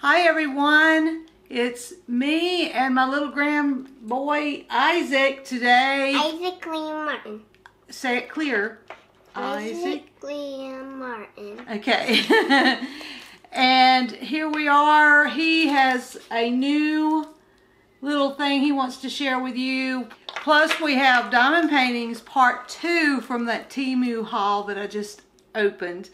Hi everyone. It's me and my little grand boy Isaac today. Isaac Liam Martin. Say it clear. Isaac. Isaac Liam Martin. Okay. and here we are. He has a new little thing he wants to share with you. Plus we have Diamond Paintings Part 2 from that Temu haul that I just opened.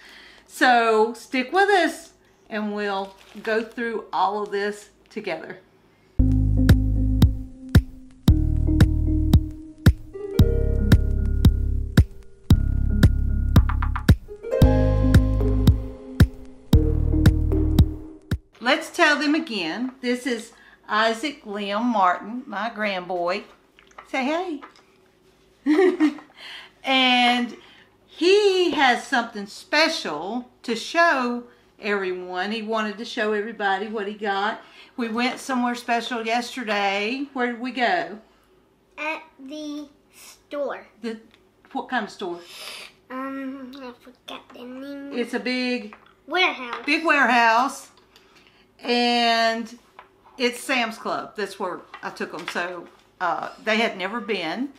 So stick with us and we'll go through all of this together. Let's tell them again. This is Isaac Liam Martin, my grandboy. Say hey. and he has something special to show everyone. He wanted to show everybody what he got. We went somewhere special yesterday. Where did we go? At the store. The what kind of store? Um, I forgot the name. It's a big Warehouse. big warehouse and it's Sam's Club. That's where I took them. So uh, they had never been.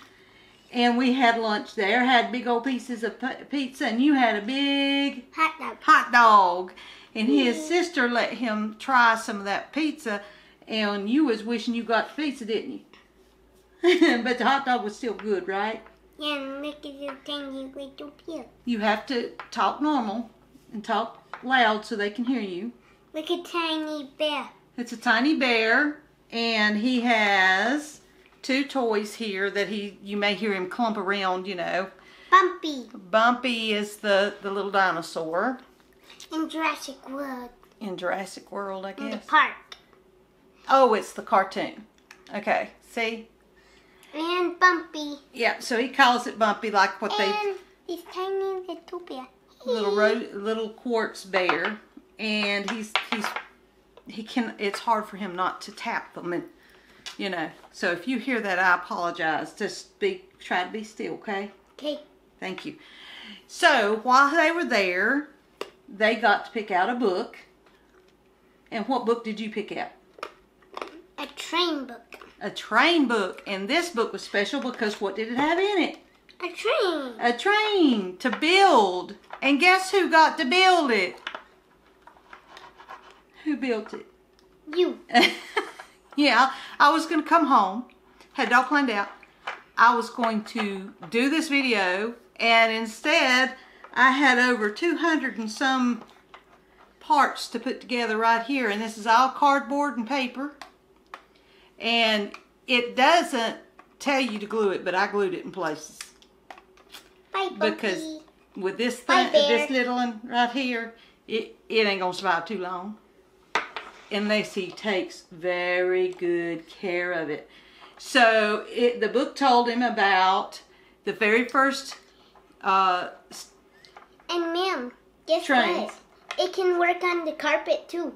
And we had lunch there, had big old pieces of pizza, and you had a big Hot dog. hot dog. And his sister let him try some of that pizza, and you was wishing you got pizza, didn't you? but the hot dog was still good, right? Yeah, and look at the tiny little peel. You have to talk normal and talk loud so they can hear you. Look at tiny bear. It's a tiny bear, and he has two toys here that he you may hear him clump around. You know, Bumpy. Bumpy is the the little dinosaur In Jurassic World. in Jurassic World, I In the guess. park. Oh, it's the cartoon. Okay, see, And Bumpy. yeah. So he calls it Bumpy, like what they And this tiny little bear. little ro- little quartz bear, and he's he's he can. It's hard for him not to tap them, and you know. So if you hear that, I apologize. Just be try to be still, okay? Okay. Thank you. So while they were there, they got to pick out a book. And what book did you pick out? A train book. A train book. And this book was special because what did it have in it? A train. A train to build. And guess who got to build it? Who built it? You. yeah, I was going to come home, had it all planned out. I was going to do this video, and instead, I had over 200 and some parts to put together right here, and this is all cardboard and paper. And it doesn't tell you to glue it, but I glued it in places. Bye, Because with this thing, this little one right here, it, it ain't gonna survive too long. Unless he takes very good care of it. So it, the book told him about the very first uh, And ma'am, guess Trains. what? It can work on the carpet too.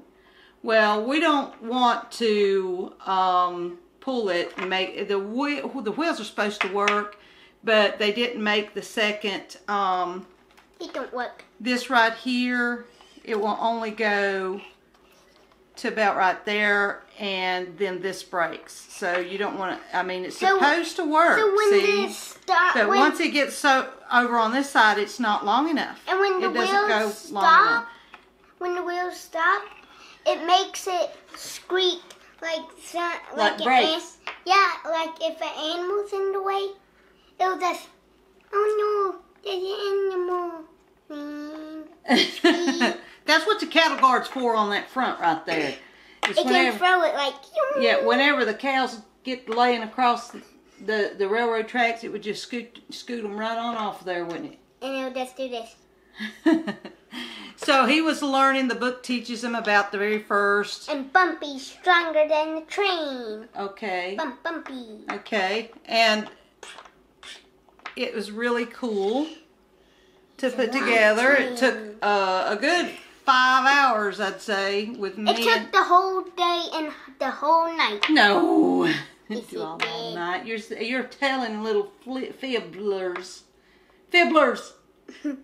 well, we don't want to um, pull it and make the wheel, the wheels are supposed to work, but they didn't make the second um, It don't work. this right here, it will only go to about right there, and then this breaks. So you don't want to. I mean, it's So- supposed to work. So when see, the stop, but when, once it gets so over on this side, it's not long enough. and when the it doesn't go wheels long stop, when the wheels stop, it makes it squeak like some, Like an brakes. an- yeah, like if an animal's in the way, it'll just. Oh no, there's an animal. That's what the cattle guard's for on that front right there. It's It can throw it like. yeah, whenever the cows get laying across the, the railroad tracks, it would just scoot scoot them right on off there, wouldn't it? And it'll just do this. so he was learning. The book teaches him about the very first. And Bumpy's stronger than the train. Okay. Bump, Bumpy. Okay. And it was really cool to put together. It took uh, a good five hours, I'd say, with me. It took the whole day and the whole night. no. Do all it all did. night. You're you're telling little fibblers, fibblers.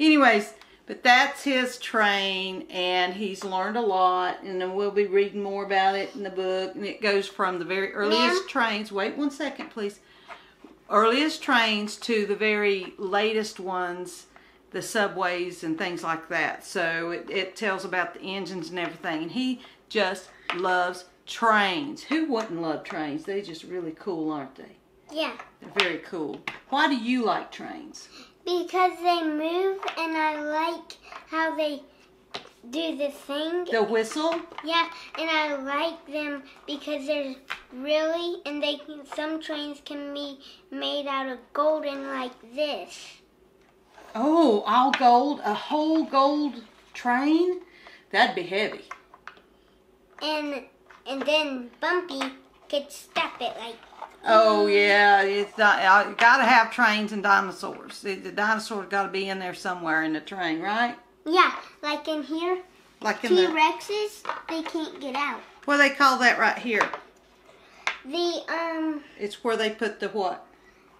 Anyways, But that's his train, and he's learned a lot. And then we'll be reading more about it in the book. And it goes from the very earliest Ma'am? trains. Wait one second, please. Earliest trains to the very latest ones, the subways and things like that. So it, it tells about the engines and everything. And he just loves trains. Who wouldn't love trains? They're just really cool, aren't they? Yeah. They're very cool. Why do you like trains? Because they move and I like how they do the thing. The whistle? Yeah, and I like them because they're really and they can, some trains can be made out of golden like this. Oh, all gold, a whole gold train? That'd be heavy. And and then Bumpy could stop it like Oh yeah, it's not. uh, You gotta have trains and dinosaurs. The, the dinosaurs gotta be in there somewhere in the train, right? yeah, like in here. Like in T the Rexes they can't get out. what do they call that right here? The um It's where they put the what?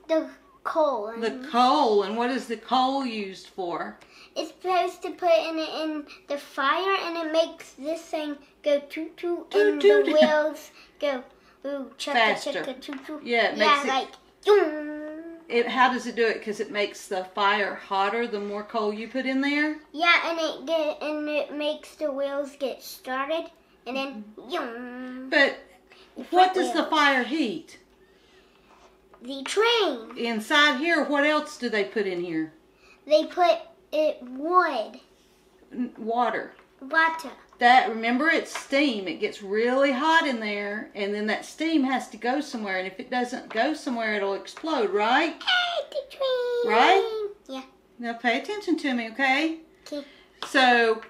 the coal. The coal. And what is the coal used for? It's supposed to put in it in the fire, and it makes this thing go toot toot, and Toot, the toot. wheels go ooh chugga Faster. chugga toot toot. Yeah, it yeah, makes it- like zoom. It. How does it do it? Because it makes the fire hotter the more coal you put in there. Yeah, and it get and it makes the wheels get started, and then mm-hmm. zoom. But what does the fire heat? The train. Inside here, what else do they put in here? They put it wood, Water. water. That remember it's steam. It gets really hot in there, and then that steam has to go somewhere. And if it doesn't go somewhere, it'll explode, right? Hey, the train. Right? Yeah. Now pay attention to me, okay? Okay. So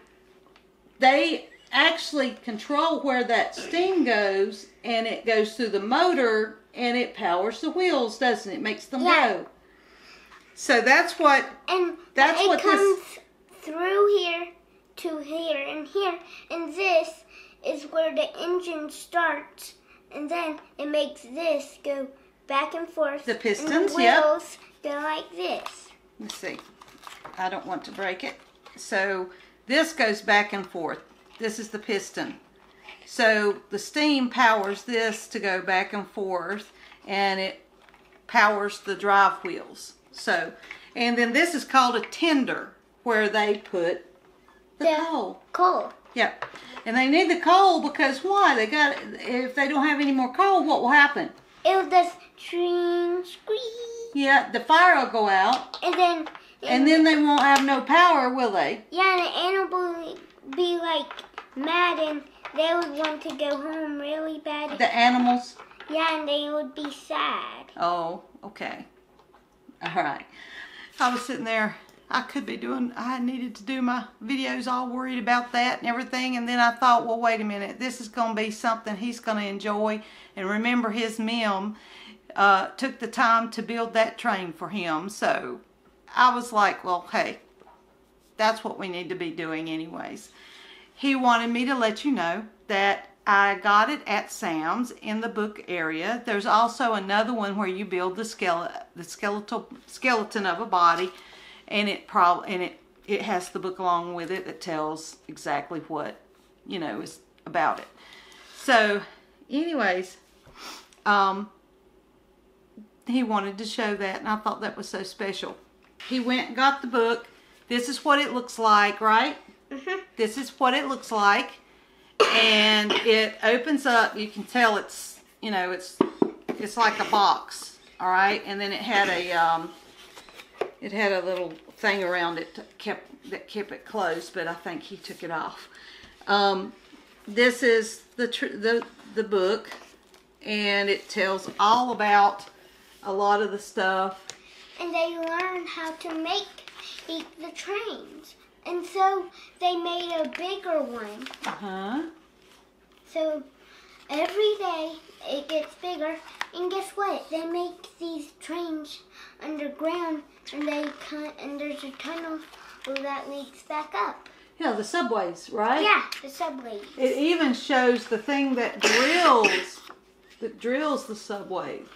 they actually control where that steam goes, and it goes through the motor, and it powers the wheels, doesn't it? Makes them Yeah. go. So that's what And That's it what this- comes through here to here and here, and this is where the engine starts, and then it makes this go back and forth. The and pistons, the yep. wheels go like this. let's see. I don't want to break it. So this goes back and forth. This is the piston. So the steam powers this to go back and forth and it powers the drive wheels. So, and then this is called a tender where they put the Yeah. coal. Cool. Yep. And they need the coal because why? They got if they don't have any more coal, what will happen? It does string squeak, Yeah, the fire will go out and then and then they won't have no power, will they? yeah, and the animal would be like mad, and they would want to go home really bad. The animals yeah, and they would be sad. Oh, okay. All right. I was sitting there. I could be doing, I needed to do my videos all worried about that and everything. And then I thought, well, wait a minute. This is going to be something he's going to enjoy. And remember, his mem uh, took the time to build that train for him. So I was like, well, hey, that's what we need to be doing, anyways. He wanted me to let you know that I got it at Sam's in the book area. There's also another one where you build the skeleton, the skeletal skeleton of a body, and it prob and it it has the book along with it that tells exactly what you know is about it. So, anyways, um, he wanted to show that, and I thought that was so special. He went and got the book. This is what it looks like, right? Mhm. This is what it looks like. And it opens up. You can tell it's, you know, it's it's like a box, all right? And then it had a um it had a little thing around it that kept that kept it closed, but I think he took it off. Um this is the tr- the the book and it tells all about a lot of the stuff and they learned how to make the trains. And so they made a bigger one. uh-huh So every day it gets bigger. And guess what? They make these trains underground and they cut and there's a tunnel that leads back up. yeah the subways right Yeah, the subway. It even shows the thing that drills, that drills the subways.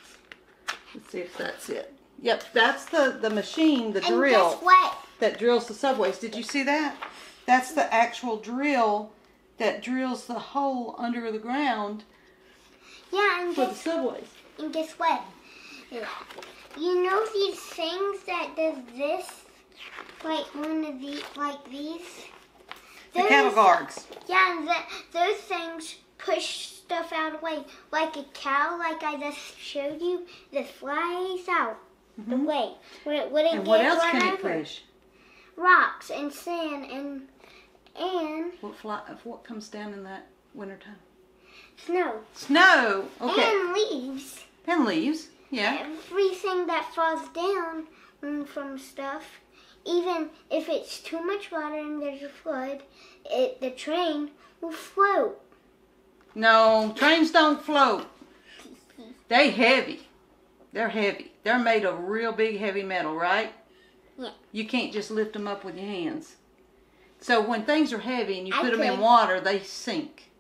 Let's see if that's it. Yep, that's the the machine, the And drill. guess what? That drills the subways. Did you see that? That's the actual drill that drills the hole under the ground Yeah, and for the guess, subways. and guess what? You know these things that does this? Like one of these, like these? The cattle guards. Yeah, and that, those things push stuff out of the way. Like a cow, like I just showed you, that flies out the way. Where it wouldn't Mm-hmm. And get what else can it push? Rocks and sand and and What fly? What comes down in that wintertime? snow. Snow. Okay. And leaves. And leaves. Yeah. Everything that falls down mm, from stuff, even if it's too much water and there's a flood, it the train will float. No, trains don't float. They heavy. They're heavy. They're made of real big heavy metal, right? You can't just lift them up with your hands. So when things are heavy and you I put them in water, they sink.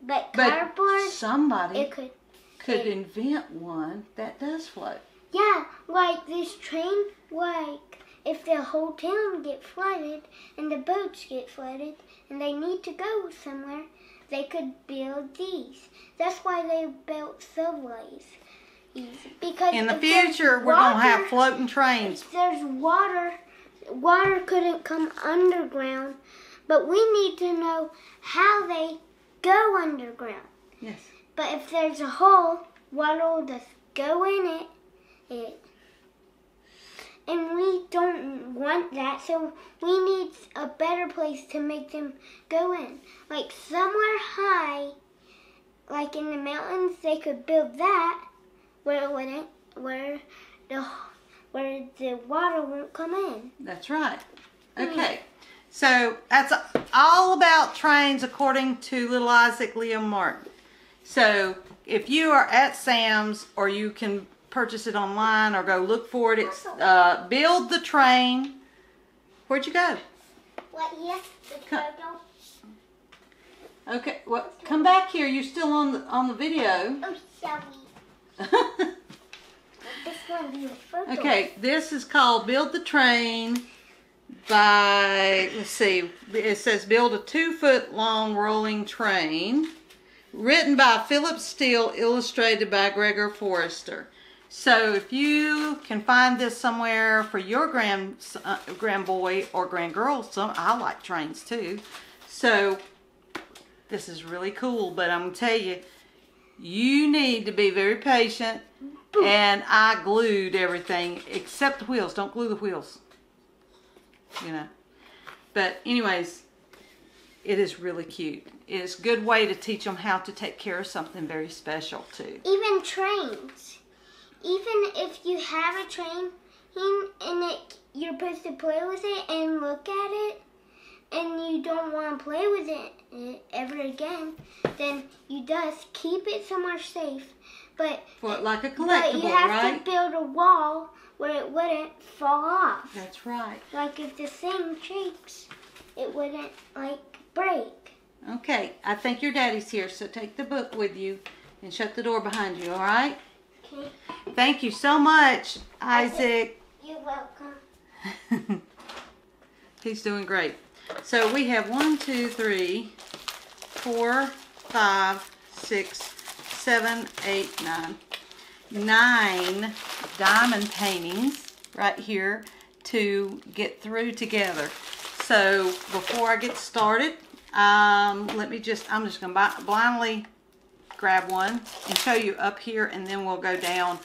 But But cardboard, somebody it could. could it- invent one that does float. Yeah, like this train, like if the whole town get flooded and the boats get flooded and they need to go somewhere, they could build these. That's why they built subways. These. Because In the future, we're going to have floating trains. If there's water, water couldn't come underground, but we need to know how they go underground. Yes. But if there's a hole, water will just go in it. It. And we don't want that, so we need a better place to make them go in. Like somewhere high, like in the mountains, they could build that where it wouldn't, where the where the water won't come in. That's right. Okay. So that's all about trains according to little Isaac Leo Martin. So if you are at Sam's or you can purchase it online or go look for it, it's uh, Build the Train. Where'd you go? What? The turtle. Okay, well, come back here. You're still on the on the video. Oh, shall okay, this is called Build the Train by, let's see, it says build a two foot long rolling train. Written by Philip Steele, illustrated by Gregor Forrester. So if you can find this somewhere for your grand uh, grand boy or grand girl, some I like trains too. So this is really cool, but I'm gonna tell you, you need to be very patient. And I glued everything except the wheels. Don't glue the wheels. You know. But anyways, it is really cute. It's a good way to teach them how to take care of something very special too. Even trains. Even if you have a train and it, you're supposed to play with it and look at it, and you don't want to play with it ever again, then you just keep it somewhere safe. But For like a collectible, but you have right? to build a wall where it wouldn't fall off. That's right. Like if the thing shakes, it wouldn't like break. Okay, I think your daddy's here, so take the book with you and shut the door behind you, all right? Okay, Thank you so much, Isaac. you're welcome. He's doing great. So we have one, two, three, four, five, six, seven, eight, nine. Nine diamond paintings right here to get through together. So before I get started, um, let me just, I'm just going to blindly grab one and show you up here and then we'll go down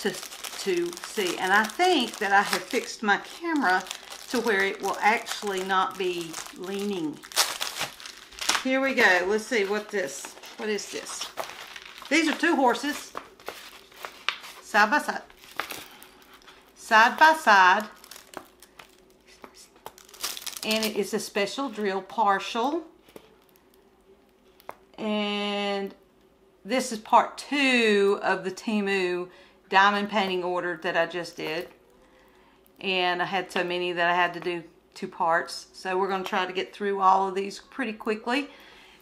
to, to see. And I think that I have fixed my camera to where it will actually not be leaning. Here we go. Let's see what this, what is this? These are two horses, side by side. Side by side. And it is a special drill partial. And this is part two of the Temu diamond painting order that I just did. And I had so many that I had to do two parts. So we're going to try to get through all of these pretty quickly.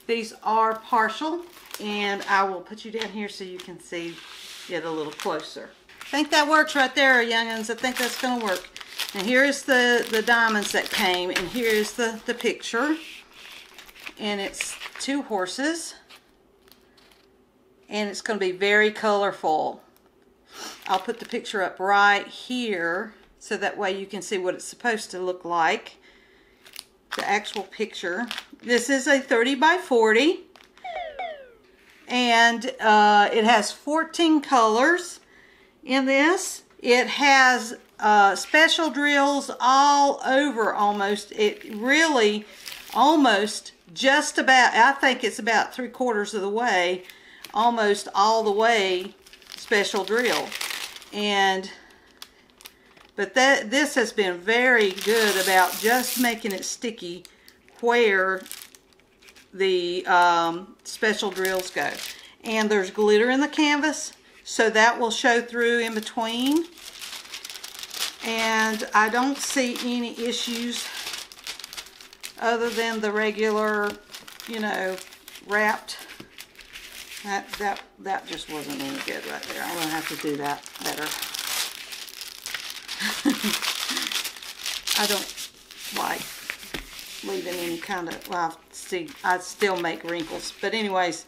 These are partial and I will put you down here so you can see it a little closer. I think that works right there, youngins. I think that's going to work. And here's the, the diamonds that came, and here's the, the picture. And it's two horses. And it's going to be very colorful. I'll put the picture up right here so that way you can see what it's supposed to look like. The actual picture. This is a 30 by 40 and uh, it has 14 colors in this. It has uh, special drills all over almost. It really almost just about, I think it's about three quarters of the way, almost all the way special drill. And, but that this has been very good about just making it sticky where the um, special drills go. And there's glitter in the canvas, so that will show through in between. And I don't see any issues other than the regular, you know, wrapped. That, that, that just wasn't any good right there. I'm going to have to do that better. I don't like leaving any kind of, well, see, I still make wrinkles. But anyways,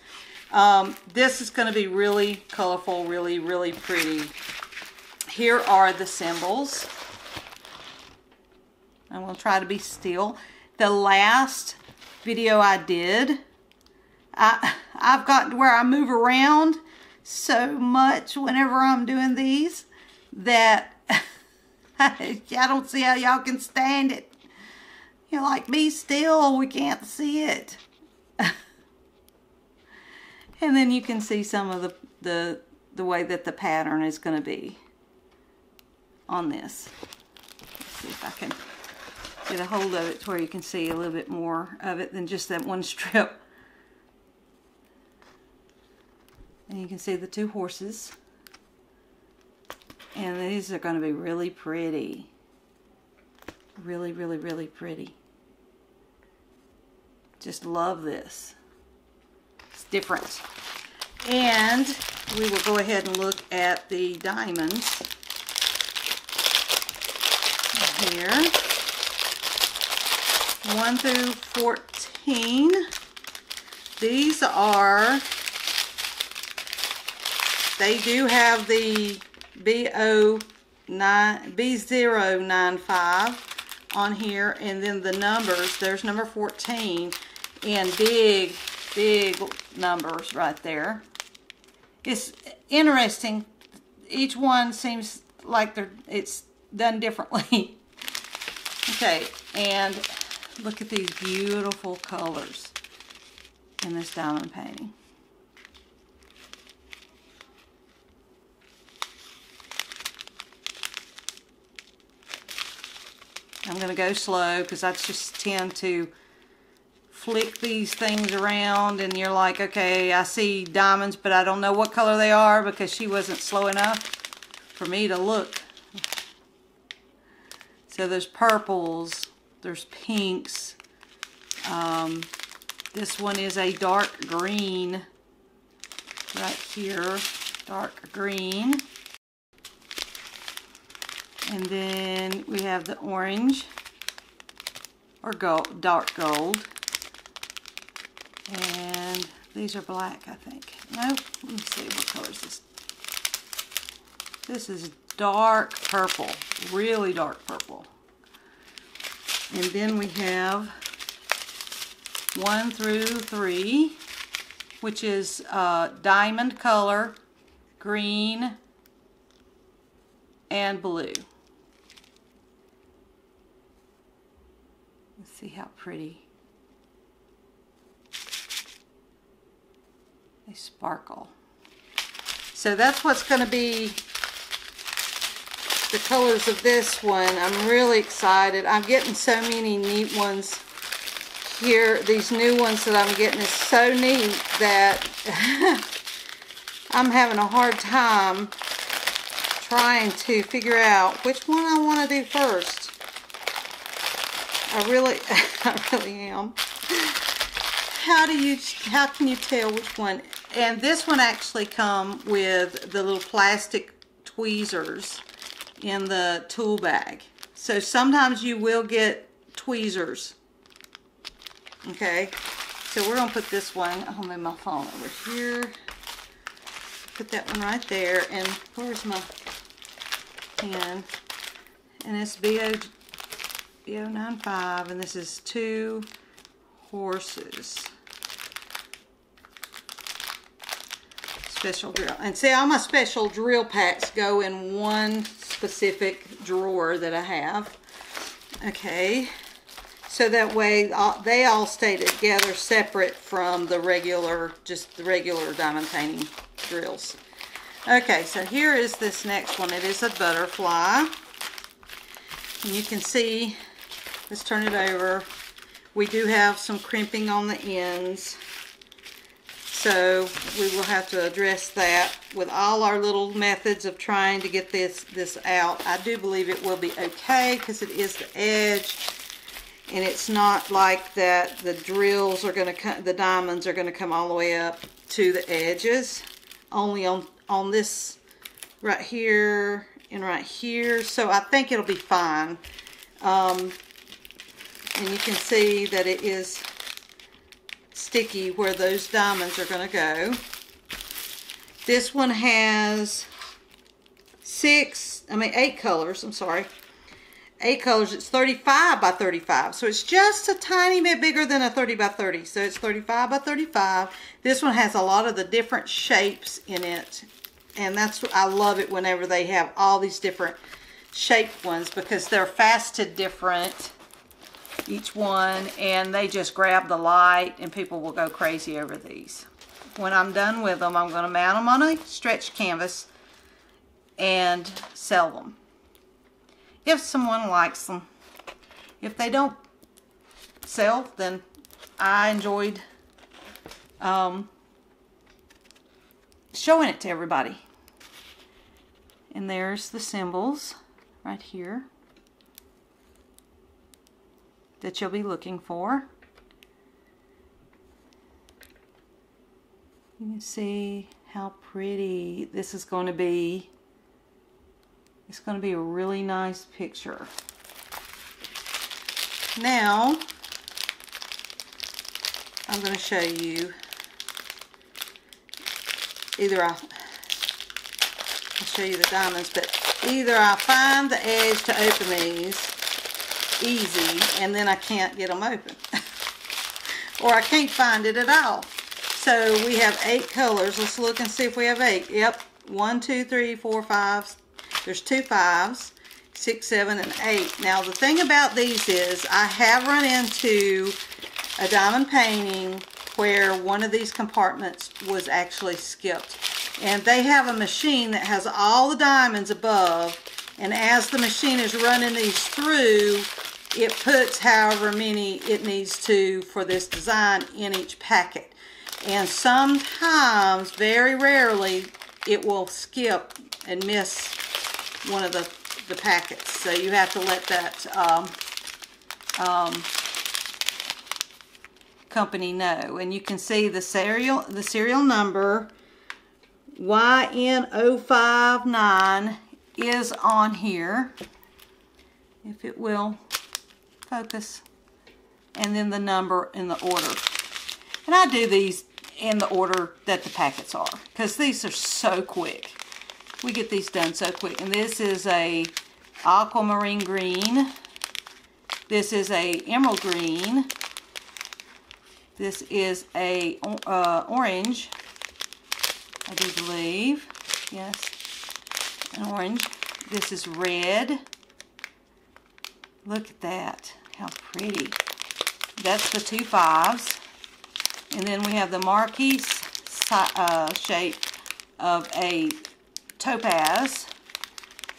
um, this is going to be really colorful, really, really pretty. Here are the symbols. I'm going to try to be still. The last video I did, I, I've gotten to where I move around so much whenever I'm doing these that I don't see how y'all can stand it. You're like, be still, we can't see it. and then you can see some of the, the, the way that the pattern is going to be on this. Let's see if I can get a hold of it to where you can see a little bit more of it than just that one strip. And you can see the two horses. And these are going to be really pretty. Really, really, really pretty. Just love this. It's different. And we will go ahead and look at the diamonds here. 1 through 14. These are, they do have the BO9, B095 on here and then the numbers there's number 14 in big big numbers right there. It's interesting each one seems like they're it's done differently. Okay and look at these beautiful colors in this diamond painting I'm going to go slow because I just tend to flick these things around and you're like, okay, I see diamonds, but I don't know what color they are because she wasn't slow enough for me to look. So there's purples, there's pinks. Um, this one is a dark green right here, dark green. And then we have the orange or gold, dark gold. And these are black, I think. Nope, let me see what color is this. This is dark purple, really dark purple. And then we have one through three, which is uh, diamond color, green, and blue. See how pretty they sparkle. So that's what's going to be the colors of this one. I'm really excited. I'm getting so many neat ones here. These new ones that I'm getting is so neat that I'm having a hard time trying to figure out which one I want to do first. I really, I really am. How do you, how can you tell which one? And this one actually come with the little plastic tweezers in the tool bag. So sometimes you will get tweezers. Okay, so we're gonna put this one, I'll move my phone over here. Put that one right there, and where's my pen? And it's BO, BO95, and this is two horses. Special drill. And see, all my special drill packs go in one specific drawer that I have. Okay. So that way all, they all stay together separate from the regular, just the regular diamond painting drills. Okay, so here is this next one. It is a butterfly. And you can see, let's turn it over. We do have some crimping on the ends. So we will have to address that with all our little methods of trying to get this, this out. I do believe it will be okay because it is the edge and it's not like that the drills are going to come, the diamonds are going to come all the way up to the edges. Only on, on this right here and right here. So I think it'll be fine. Um, and you can see that it is sticky where those diamonds are going to go. This one has six, I mean eight colors, I'm sorry. Eight colors, it's 35 by 35. So it's just a tiny bit bigger than a 30 by 30. So it's 35 by 35. This one has a lot of the different shapes in it. And that's, what I love it whenever they have all these different shaped ones because they're faceted different each one and they just grab the light and people will go crazy over these. When I'm done with them, I'm going to mount them on a stretch canvas and sell them. If someone likes them. If they don't sell, then I enjoyed um, showing it to everybody. And there's the symbols right here that you'll be looking for. You can see how pretty this is going to be. It's going to be a really nice picture. Now, I'm going to show you either I, I'll show you the diamonds, but either I find the edge to open these easy and then I can't get them open. or I can't find it at all. So we have eight colors. Let's look and see if we have eight. Yep. One, two, three, four, five. There's two fives, six, seven, and eight. Now the thing about these is I have run into a diamond painting where one of these compartments was actually skipped. And they have a machine that has all the diamonds above and as the machine is running these through, it puts however many it needs to for this design in each packet. And sometimes, very rarely, it will skip and miss one of the, the packets. So you have to let that um, um, company know. And you can see the serial, the serial number YN059 is on here. If it will focus. And then the number in the order. And I do these in the order that the packets are. Because these are so quick. We get these done so quick. And this is a aquamarine green. This is a emerald green. This is a uh, orange. I do believe. Yes. An orange. This is red. Look at that. How pretty. That's the two fives. And then we have the marquise uh, shape of a topaz.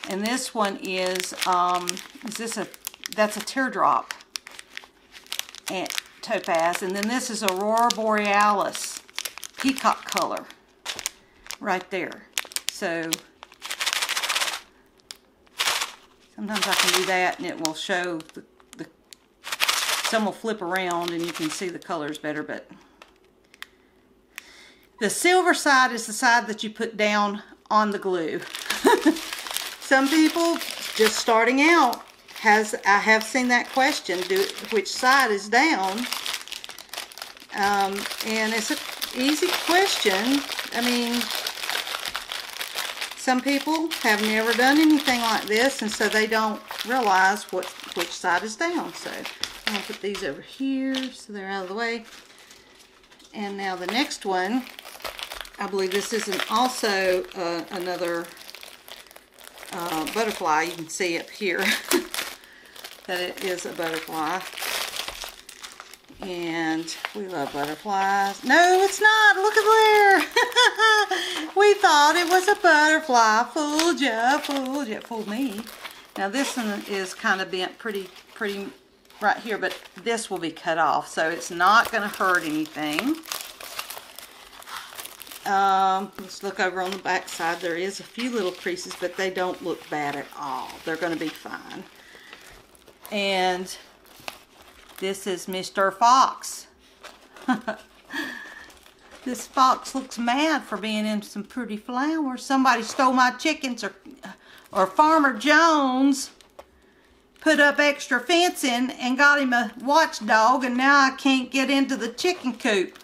And this one is, um, is this a, that's a teardrop and topaz. And then this is Aurora Borealis peacock color right there. So Sometimes I can do that and it will show the, the some will flip around and you can see the colors better, but the silver side is the side that you put down on the glue. some people just starting out has I have seen that question, do which side is down? Um, and it's an easy question. I mean, some people have never done anything like this, and so they don't realize what which side is down. So I'm gonna put these over here so they're out of the way. And now the next one, I believe this is an also uh, another uh, butterfly. You can see up here that it is a butterfly. And we love butterflies. No, it's not. Look at there. we thought it was a butterfly. Fooled ya, fooled ya, fooled me. Now this one is kind of bent pretty, pretty right here, but this will be cut off, so it's not going to hurt anything. Um, let's look over on the back side. There is a few little creases, but they don't look bad at all. They're going to be fine. And this is Mr. Fox. this fox looks mad for being in some pretty flowers. Somebody stole my chickens or, or Farmer Jones put up extra fencing and got him a watchdog and now I can't get into the chicken coop.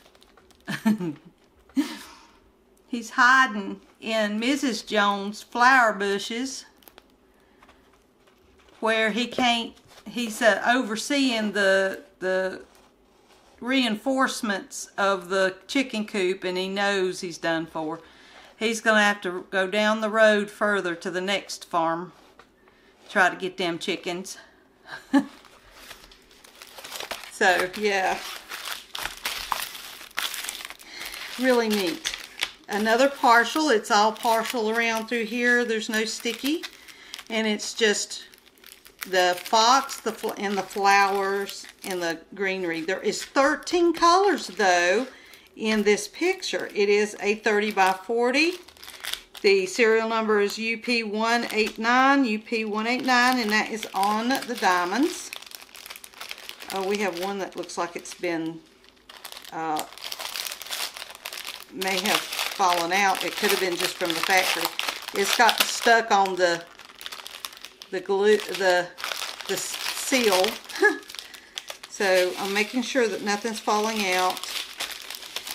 He's hiding in Mrs. Jones' flower bushes where he can't, he's uh, overseeing the, the reinforcements of the chicken coop and he knows he's done for. He's going to have to go down the road further to the next farm try to get them chickens. so, yeah. Really neat. Another partial. It's all partial around through here. There's no sticky. And it's just the fox the and the flowers and the greenery. There is 13 colors, though, in this picture. It is a 30 by 40 the serial number is UP189, UP189, and that is on the diamonds. Oh, we have one that looks like it's been, uh, may have fallen out. It could have been just from the factory. It's got stuck on the, the glue, the, the seal. so I'm making sure that nothing's falling out.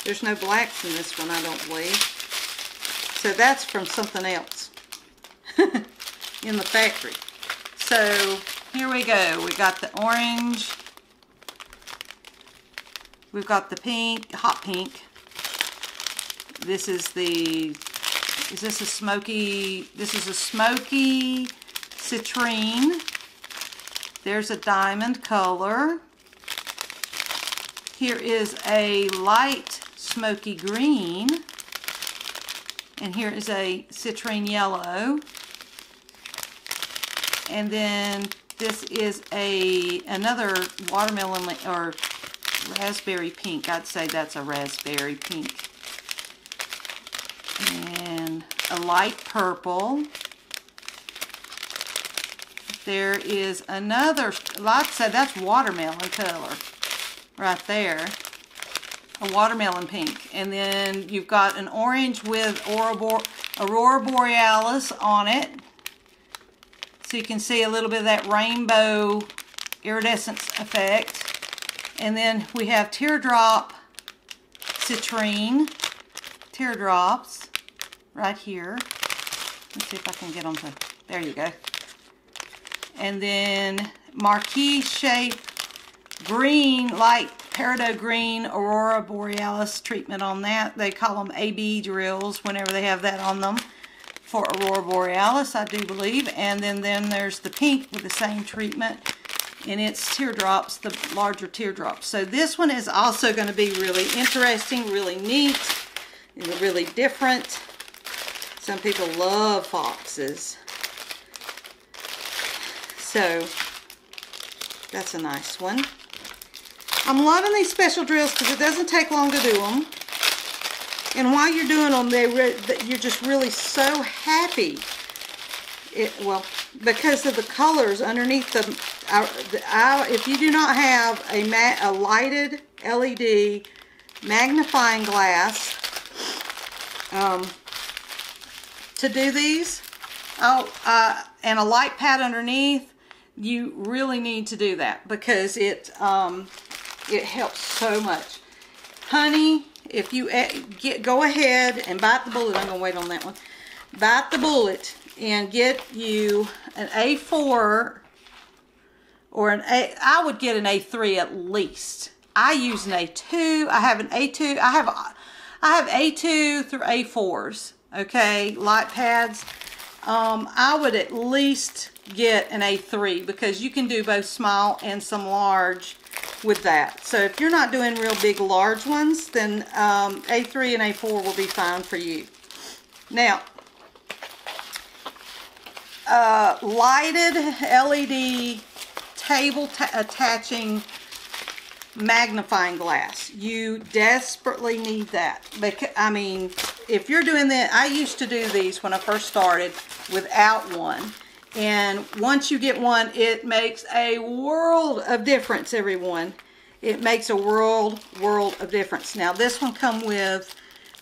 There's no blacks in this one, I don't believe. So that's from something else in the factory. So here we go. We got the orange. We've got the pink, hot pink. This is the, is this a smoky, this is a smoky citrine. There's a diamond color. Here is a light smoky green. And here is a citrine yellow. And then this is a another watermelon or raspberry pink. I'd say that's a raspberry pink. And a light purple. There is another, like I said, that's watermelon color right there a watermelon pink. And then you've got an orange with Aurora Borealis on it. So you can see a little bit of that rainbow iridescence effect. And then we have teardrop citrine, teardrops right here. Let's see if I can get them to, there you go. And then marquee shape green, light peridot green aurora borealis treatment on that. They call them AB drills whenever they have that on them for aurora borealis, I do believe. And then, then there's the pink with the same treatment and it's teardrops, the larger teardrops. So this one is also going to be really interesting, really neat, and really different. Some people love foxes. So that's a nice one. I'm loving these special drills because it doesn't take long to do them. And while you're doing them, they you're just really so happy. It, well, because of the colors underneath the, the if you do not have a, a lighted LED magnifying glass um, to do these, oh, uh, and a light pad underneath, You really need to do that because it um, it helps so much. Honey, if you eh, get go ahead and bite the bullet, I'm gonna wait on that one. Bite the bullet and get you an A4 or an A. I would get an A3 at least. I use an A2. I have an A2. I have I have A2 through A4s. Okay, light pads. Um, I would at least get an A3 because you can do both small and some large with that. So if you're not doing real big large ones, then um, A3 and A4 will be fine for you. Now, uh, lighted LED table attaching magnifying glass. You desperately need that. Because, I mean, if you're doing that, I used to do these when I first started without one. And once you get one, it makes a world of difference, everyone. It makes a world, world of difference. Now, this one come with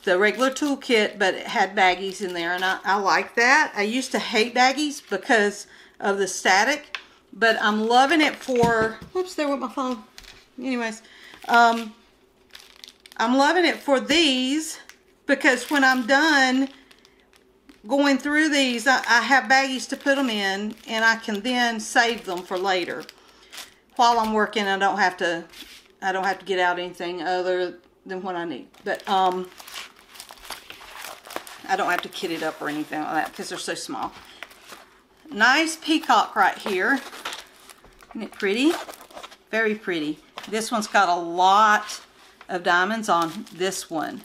the regular toolkit, but it had baggies in there, and I, I like that. I used to hate baggies because of the static, but I'm loving it for, whoops, there with my phone. Anyways, um, I'm loving it for these because when I'm done going through these, I, I have baggies to put them in, and I can then save them for later. While I'm working, I don't have to, I don't have to get out anything other than what I need. But, um, I don't have to kit it up or anything like that because they're so small. Nice peacock right here. Isn't it pretty? Very pretty. This one's got a lot of diamonds on this one.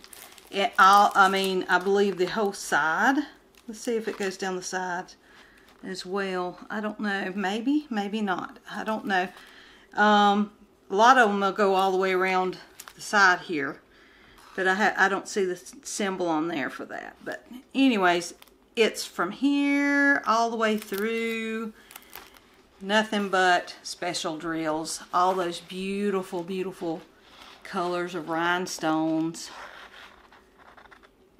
It, I'll, I mean, I believe the whole side. Let's see if it goes down the side as well. I don't know. Maybe, maybe not. I don't know. Um, a lot of them will go all the way around the side here. But I, I don't see the symbol on there for that. But anyways, it's from here all the way through. Nothing but special drills. All those beautiful, beautiful colors of rhinestones.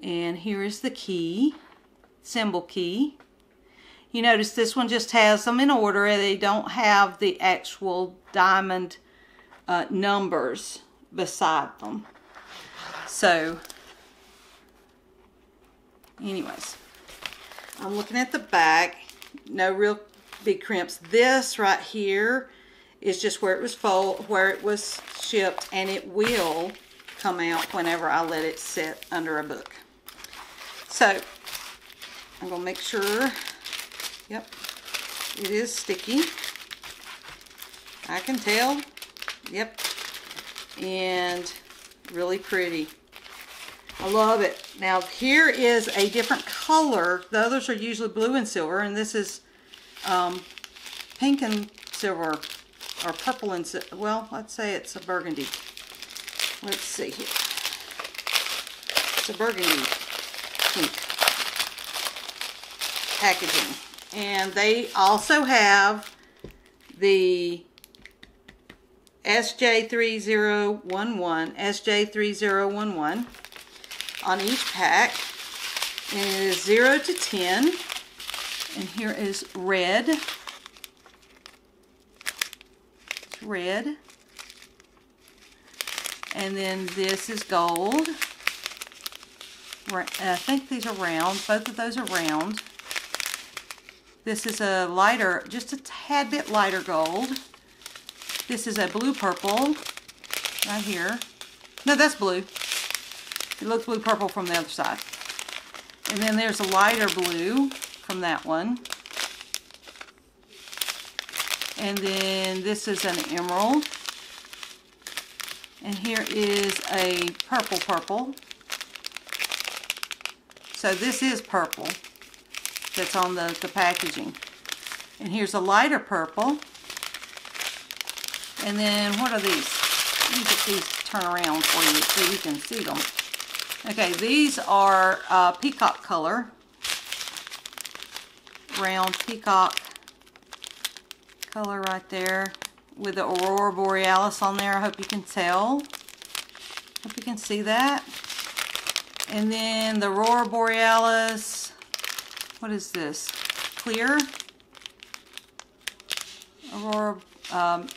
And here is the key, symbol key. You notice this one just has them in order. They don't have the actual diamond uh, numbers beside them. So, anyways, I'm looking at the back. No real big crimps. This right here is just where it was fold, where it was shipped, and it will come out whenever I let it sit under a book. So, I'm going to make sure, yep, it is sticky. I can tell, yep, and really pretty. I love it. Now here is a different color. The others are usually blue and silver, and this is um, pink and silver, or purple and well, let's say it's a burgundy. Let's see here. It's a burgundy pink packaging. And they also have the SJ3011, SJ3011 on each pack. And it is 0 to 10. And here is red. It's red. And then this is gold. I think these are round. Both of those are round. This is a lighter, just a tad bit lighter gold. This is a blue purple right here. No, that's blue. It looks blue purple from the other side. And then there's a lighter blue from that one. And then this is an emerald. And here is a purple purple. So this is purple that's on the, the packaging. And here's a lighter purple. And then what are these? Let me get these turn around for you so you can see them. Okay, these are uh, peacock color. Round peacock color right there with the Aurora Borealis on there. I hope you can tell. Hope you can see that. And then the Aurora Borealis, what is this? Clear? Aurora um,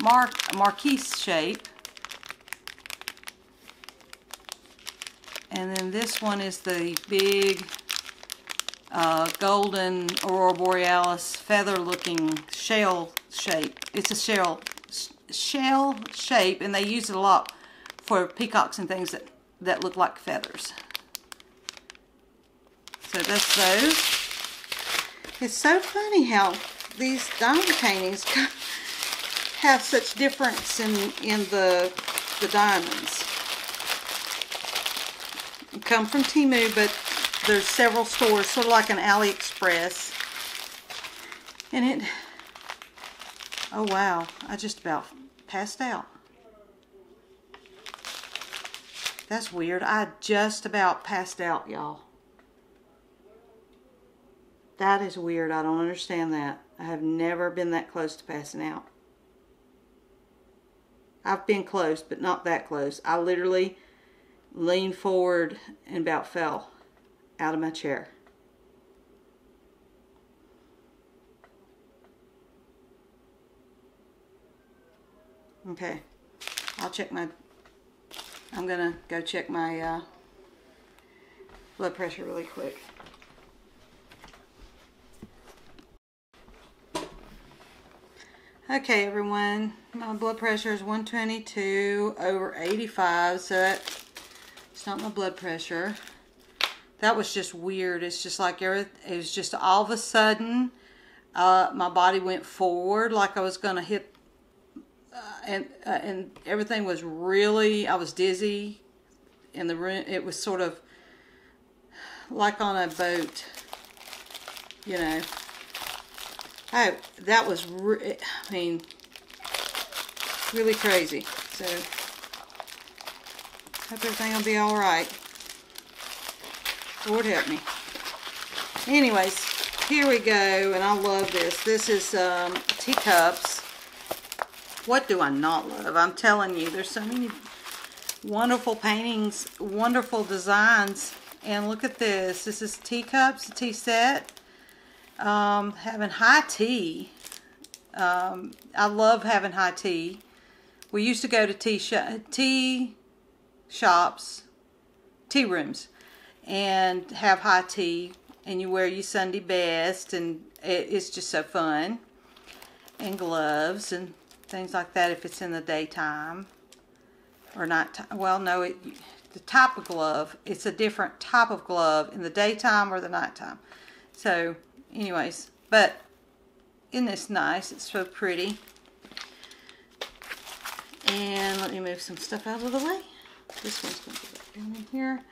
Mar Marquise shape. And then this one is the big uh, golden Aurora Borealis feather looking shell shape. It's a shell shell shape and they use it a lot for peacocks and things that, that look like feathers. So that's those. It's so funny how these diamond paintings have such difference in, in the, the diamonds. Come from Temu, but there's several stores, sort of like an AliExpress. And it, oh wow, I just about passed out. That's weird. I just about passed out, y'all. That is weird. I don't understand that. I have never been that close to passing out. I've been close, but not that close. I literally leaned forward and about fell out of my chair. Okay, I'll check my, I'm gonna go check my uh, blood pressure really quick. Okay, everyone, my blood pressure is 122 over 85, so that, it's not my blood pressure. That was just weird. It's just like every, it was just all of a sudden, uh, my body went forward like I was going to hit, uh, and uh, and everything was really, I was dizzy in the room. It was sort of like on a boat, you know. Oh, that was, I mean, really crazy. So, hope everything will be all right. Lord help me. Anyways, here we go, and I love this. This is um, teacups. What do I not love? I'm telling you, there's so many wonderful paintings, wonderful designs. And look at this. This is teacups, a tea set um, having high tea. Um, I love having high tea. We used to go to tea, sh tea shops, tea rooms, and have high tea. And you wear your Sunday best, and it, it's just so fun. And gloves and things like that if it's in the daytime or not. Well, no, it, the type of glove. It's a different type of glove in the daytime or the nighttime. So anyways, but isn't this nice? It's so pretty. And let me move some stuff out of the way. This one's going to go down in here.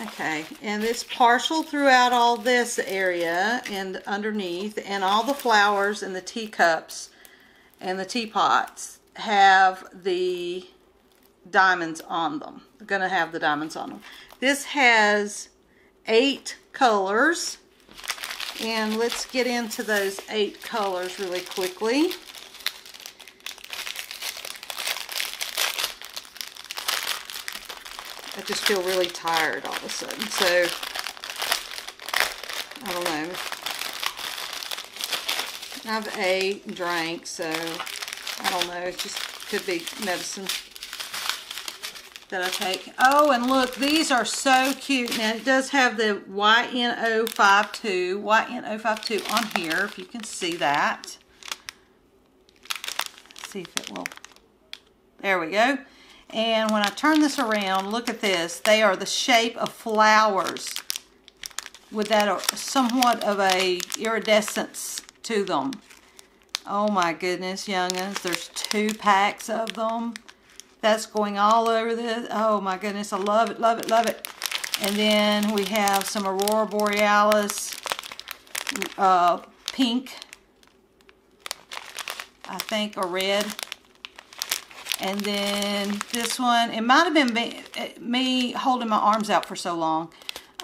Okay, and it's partial throughout all this area and underneath, and all the flowers and the teacups and the teapots have the diamonds on them. They're going to have the diamonds on them. This has eight colors and let's get into those eight colors really quickly. I just feel really tired all of a sudden. So, I don't know. I've ate and drank, so I don't know. It just could be medicine that I take. Oh, and look, these are so cute. Now, it does have the YN052, YN052 on here, if you can see that. Let's see if it will. There we go. And when I turn this around, look at this. They are the shape of flowers with that uh, somewhat of a iridescence to them. Oh my goodness, youngins. There's two packs of them. That's going all over the, Oh my goodness, I love it, love it, love it. And then we have some Aurora Borealis uh, pink, I think, or red. And then this one, it might have been me, holding my arms out for so long.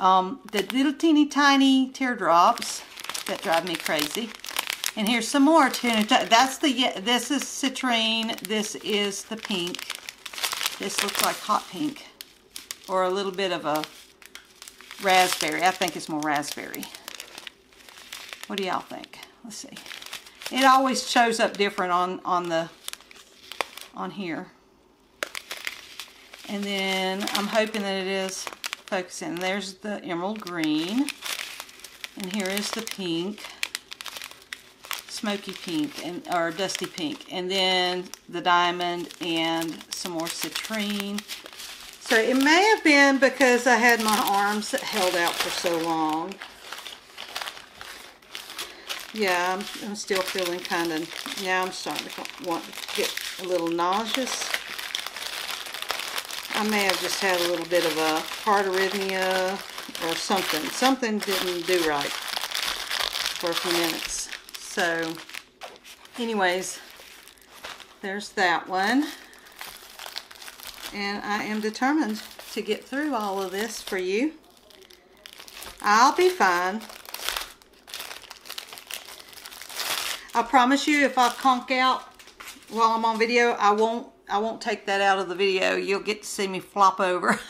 Um, the little teeny tiny teardrops that drive me crazy. And here's some more. That's the, this is citrine. This is the pink. This looks like hot pink or a little bit of a raspberry. I think it's more raspberry. What do y'all think? Let's see. It always shows up different on, on the, on here. And then I'm hoping that it is focusing. There's the emerald green. And here is the pink. Smoky pink and or dusty pink. And then the diamond and some more citrine. So it may have been because I had my arms held out for so long. Yeah, I'm, I'm still feeling kind of, now I'm starting to want to get a little nauseous. I may have just had a little bit of a heart arrhythmia or something. Something didn't do right for a few minutes. So, anyways, there's that one. And I am determined to get through all of this for you. I'll be fine. I promise you if I conk out while I'm on video, I won't I won't take that out of the video. You'll get to see me flop over.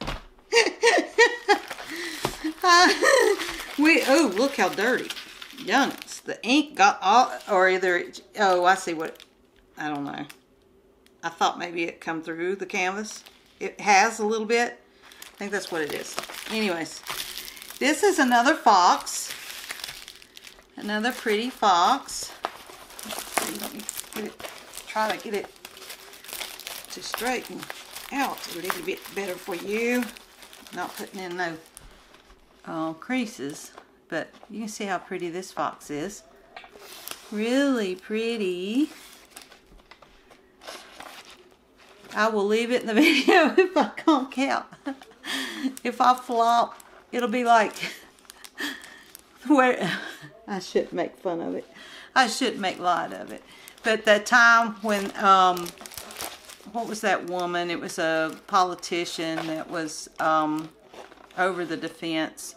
uh, we oh look how dirty. Youngest. The ink got all or either oh I see what I don't know. I thought maybe it come through the canvas. It has a little bit. I think that's what it is. Anyways, this is another fox. Another pretty fox. It, try to get it to straighten out a little bit better for you. Not putting in no uh, creases, but you can see how pretty this fox is. Really pretty. I will leave it in the video if I can't count. if I flop, it'll be like where I shouldn't make fun of it. I shouldn't make light of it. But that time when, um, what was that woman? It was a politician that was um, over the defense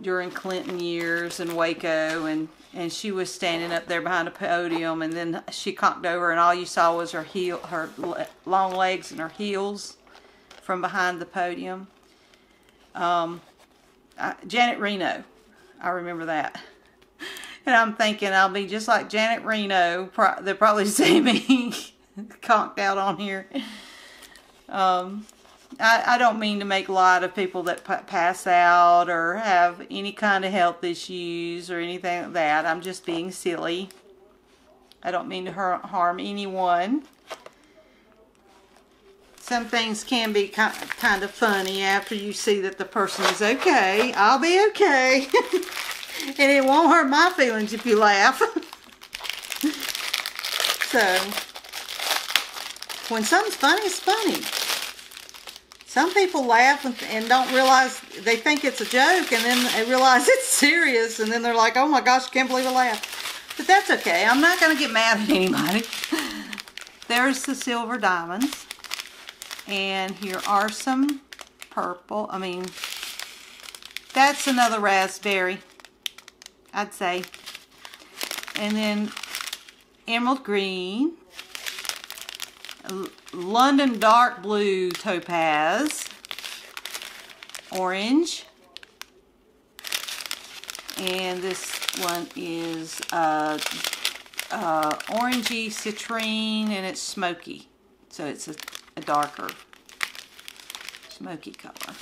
during Clinton years in Waco, and and she was standing up there behind a podium, and then she conked over, and all you saw was her heel, her long legs and her heels from behind the podium. Um, I, Janet Reno, I remember that. And I'm thinking I'll be just like Janet Reno. Pro they'll probably see me conked out on here. Um, I, I, don't mean to make light of people that pass out or have any kind of health issues or anything like that. I'm just being silly. I don't mean to harm anyone. Some things can be kind of funny after you see that the person is okay. I'll be okay. and it won't hurt my feelings if you laugh. so, when something's funny, it's funny. Some people laugh and, don't realize, they think it's a joke, and then they realize it's serious, and then they're like, oh my gosh, I can't believe I laughed. But that's okay. I'm not going to get mad at anybody. There's the silver diamonds. And here are some purple. I mean, that's another raspberry. I'd say. And then emerald green, London dark blue topaz, orange, and this one is uh, uh, orangey citrine and it's smoky. So it's a, a darker smoky color.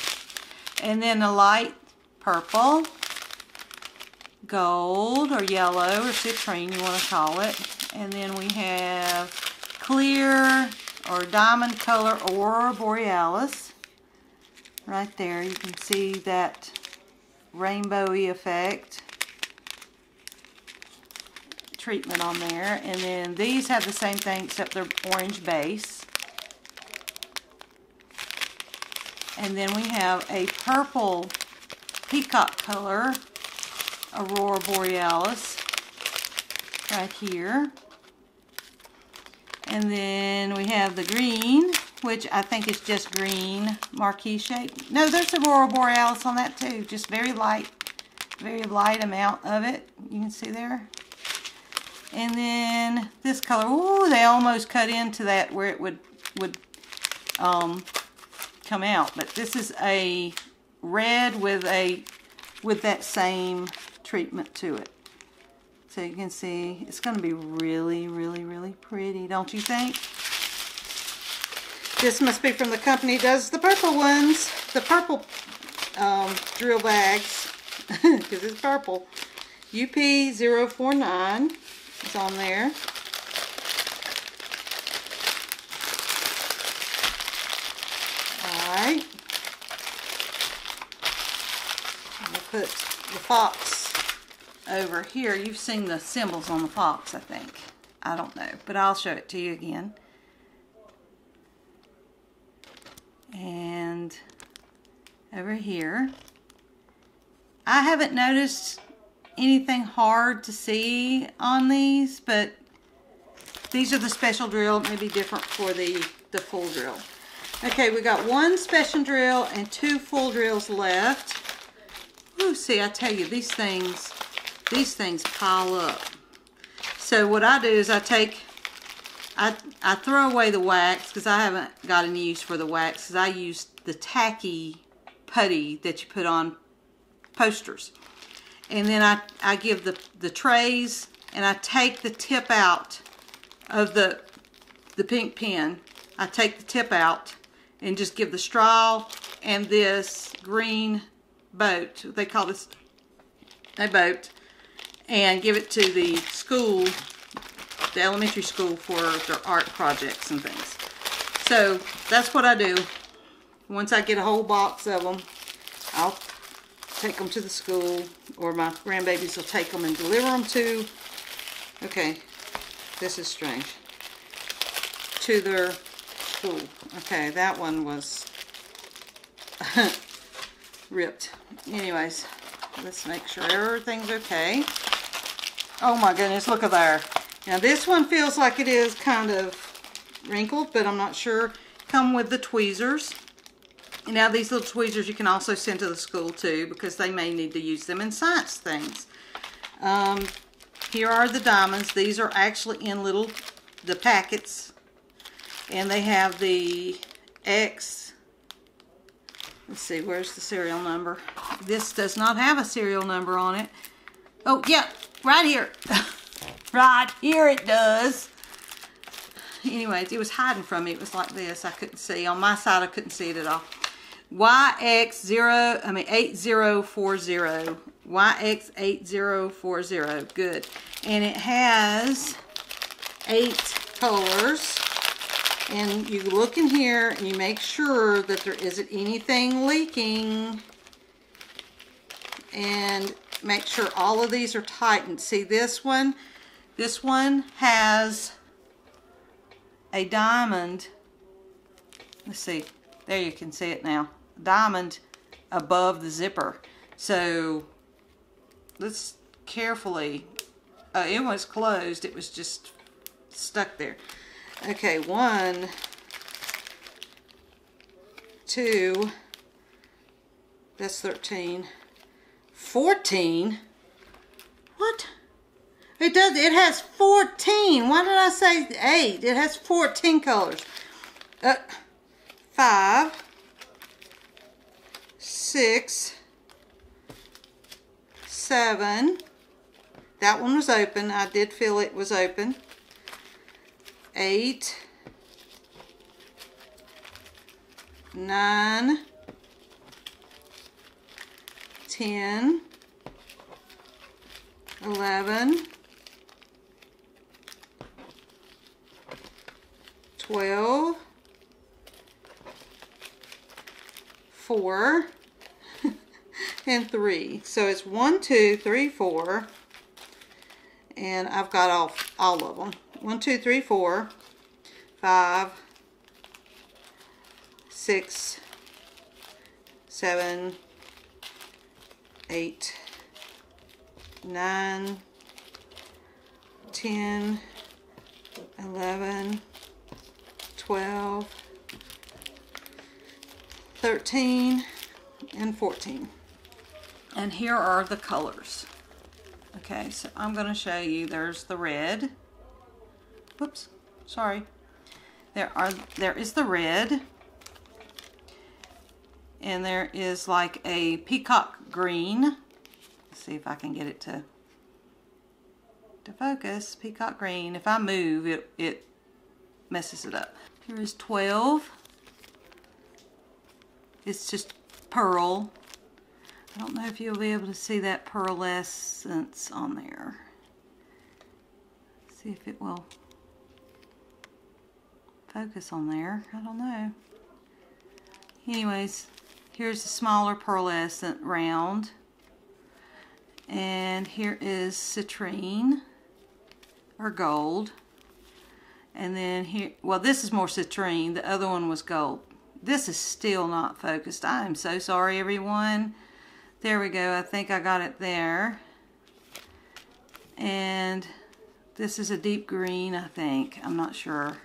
And then a light purple gold or yellow or citrine you want to call it. And then we have clear or diamond color aurora borealis. Right there you can see that rainbowy effect treatment on there. And then these have the same thing except they're orange base. And then we have a purple peacock color Aurora Borealis right here. And then we have the green, which I think is just green marquee shape. No, there's Aurora Borealis on that too. Just very light, very light amount of it. You can see there. And then this color, ooh, they almost cut into that where it would, would um, come out. But this is a red with a, with that same treatment to it. So you can see it's going to be really, really, really pretty, don't you think? This must be from the company does the purple ones, the purple um, drill bags, because it's purple. UP049 is on there. Alright. We'll put the fox over here. You've seen the symbols on the fox, I think. I don't know, but I'll show it to you again. And over here, I haven't noticed anything hard to see on these, but these are the special drill. It may be different for the, the full drill. Okay, we got one special drill and two full drills left. Ooh, see, I tell you, these things, these things pile up. So what I do is I take, I, I throw away the wax because I haven't got any use for the wax because I use the tacky putty that you put on posters. And then I, I give the, the trays and I take the tip out of the, the pink pen. I take the tip out and just give the straw and this green boat, they call this a boat, and give it to the school, the elementary school for their art projects and things. So that's what I do. Once I get a whole box of them, I'll take them to the school or my grandbabies will take them and deliver them to, okay, this is strange, to their school. Okay, that one was ripped. Anyways, let's make sure everything's okay. Oh my goodness, look at there. Now this one feels like it is kind of wrinkled, but I'm not sure. Come with the tweezers. And now these little tweezers you can also send to the school too because they may need to use them in science things. Um, here are the diamonds. These are actually in little, the packets. And they have the X. Let's see, where's the serial number? This does not have a serial number on it. Oh, yeah, right here. right here it does. Anyways, it was hiding from me. It was like this. I couldn't see. On my side, I couldn't see it at all. YX0, I mean 8040. YX8040. Good. And it has eight colors. And you look in here and you make sure that there isn't anything leaking. And make sure all of these are tightened. See this one? This one has a diamond. Let's see. There you can see it now diamond above the zipper. So let's carefully, uh, it was closed, it was just stuck there. Okay, one, two, that's 13, 14, what? It does, it has 14. Why did I say 8? It has 14 colors. Uh, 5, six, seven. That one was open. I did feel it was open. Eight, nine, ten, eleven, twelve, four, and three. So it's one, two, three, four. And I've got all, all of them. One, two, three, four, five, six, seven, eight, nine, ten, eleven, twelve, thirteen, and 14. And here are the colors. Okay, so I'm going to show you. There's the red. Whoops, sorry. There are there is the red. And there is like a peacock green. Let's see if I can get it to to focus. Peacock green. If I move, it, it messes it up. Here is 12. It's just pearl. I don't know if you'll be able to see that pearlescence on there. See if it will focus on there. I don't know. Anyways, here's the smaller pearlescent round. And here is citrine or gold. And then here, well, this is more citrine. The other one was gold. This is still not focused. I am so sorry, everyone. There we go. I think I got it there. And this is a deep green, I think. I'm not sure.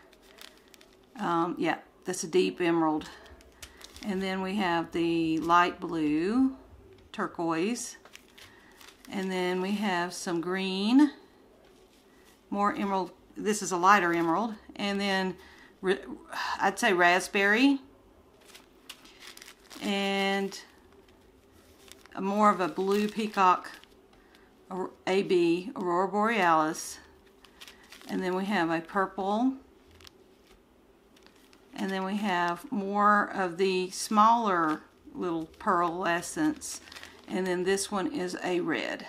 Um, yeah, that's a deep emerald. And then we have the light blue, turquoise. And then we have some green, more emerald. This is a lighter emerald. And then I'd say raspberry. And a more of a blue peacock AB, Aurora Borealis. And then we have a purple. And then we have more of the smaller little pearlescence and then this one is a red.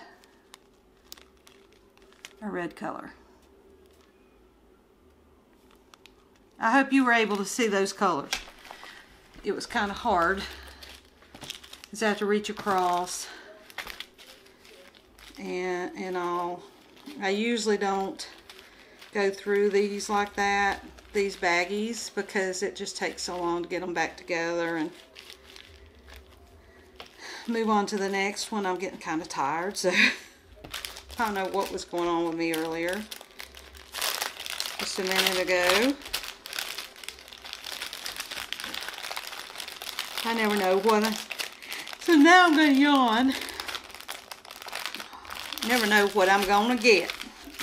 A red color. I hope you were able to see those colors. It was kind of hard. Because I have to reach across. And, and all. I usually don't go through these like that, these baggies, because it just takes so long to get them back together. and move on to the next one. I'm getting kind of tired, so I don't know what was going on with me earlier. Just a minute ago. I never know what I... So now I'm going to yawn. Never know what I'm going to get.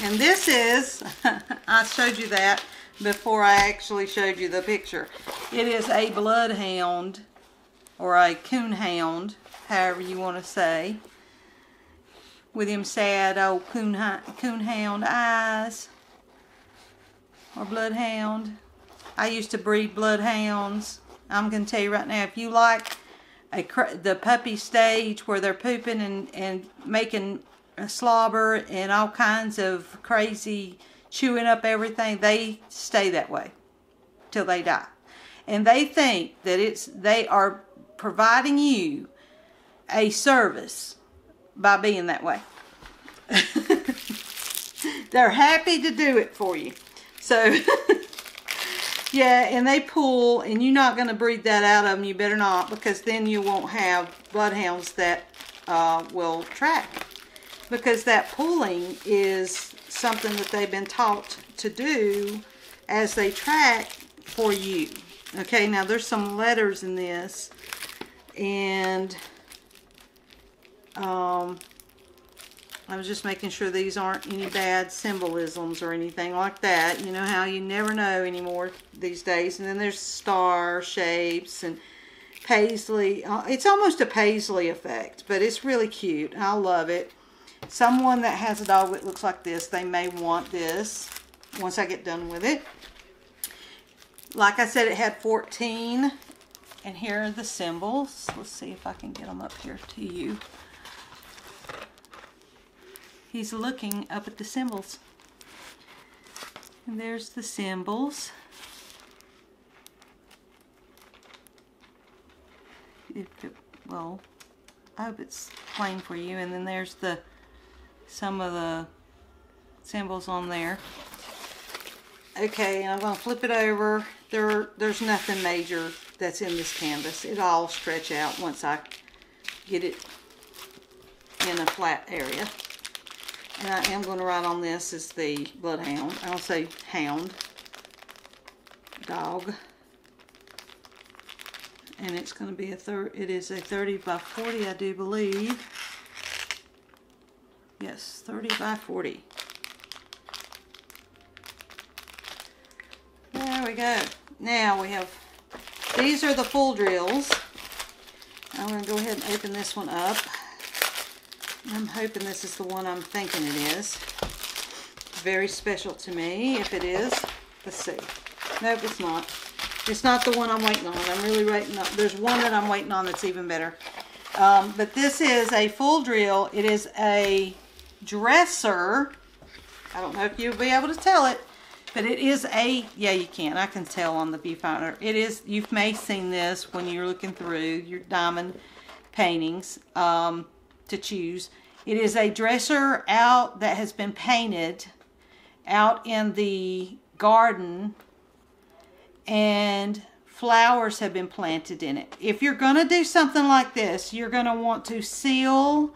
And this is, I showed you that before I actually showed you the picture. It is a bloodhound or a coonhound however you want to say, with him sad old coon, coonhound eyes or bloodhound. I used to breed bloodhounds. I'm going to tell you right now, if you like a the puppy stage where they're pooping and, and making slobber and all kinds of crazy chewing up everything, they stay that way till they die. And they think that it's they are providing you a service by being that way. They're happy to do it for you. So, yeah, and they pull, and you're not going to breed that out of them. You better not, because then you won't have bloodhounds that uh, will track. Because that pulling is something that they've been taught to do as they track for you. Okay, now there's some letters in this, and um, I was just making sure these aren't any bad symbolisms or anything like that. You know how you never know anymore these days. And then there's star shapes and paisley. Uh, it's almost a paisley effect, but it's really cute. I love it. Someone that has a dog that looks like this, they may want this once I get done with it. Like I said, it had 14. And here are the symbols. Let's see if I can get them up here to you he's looking up at the symbols. And there's the symbols. It, well, I hope it's plain for you. And then there's the some of the symbols on there. Okay, and I'm going to flip it over. There, There's nothing major that's in this canvas. It all stretch out once I get it in a flat area. And I am going to write on this is the bloodhound. I'll say hound. Dog. And it's going to be a third, it is a 30 by 40, I do believe. Yes, 30 by 40. There we go. Now we have, these are the full drills. I'm going to go ahead and open this one up. I'm hoping this is the one I'm thinking it is. very special to me. If it is, let's see. Nope, it's not. It's not the one I'm waiting on. I'm really waiting on. There's one that I'm waiting on that's even better. Um, but this is a full drill. It is a dresser. I don't know if you'll be able to tell it, but it is a, yeah, you can. I can tell on the viewfinder. It is, you may have seen this when you're looking through your diamond paintings um, to choose. It is a dresser out that has been painted out in the garden and flowers have been planted in it. If you're going to do something like this, you're going to want to seal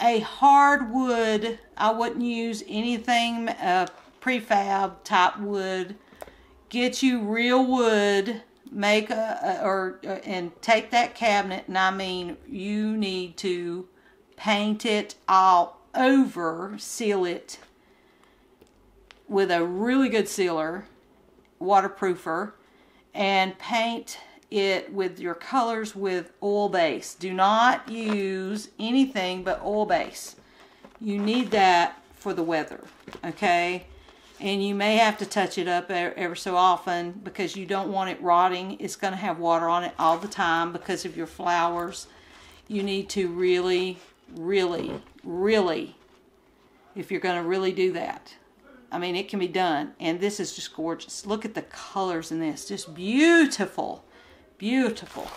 a hardwood. I wouldn't use anything uh, prefab type wood. Get you real wood. Make a, a or uh, and take that cabinet, and I mean you need to paint it all over, seal it with a really good sealer, waterproofer and paint it with your colors with oil base. Do not use anything but oil base. You need that for the weather, okay? And you may have to touch it up ever so often because you don't want it rotting. It's going to have water on it all the time because of your flowers. You need to really, really, really, if you're going to really do that, I mean, it can be done. And this is just gorgeous. Look at the colors in this. Just beautiful. Beautiful.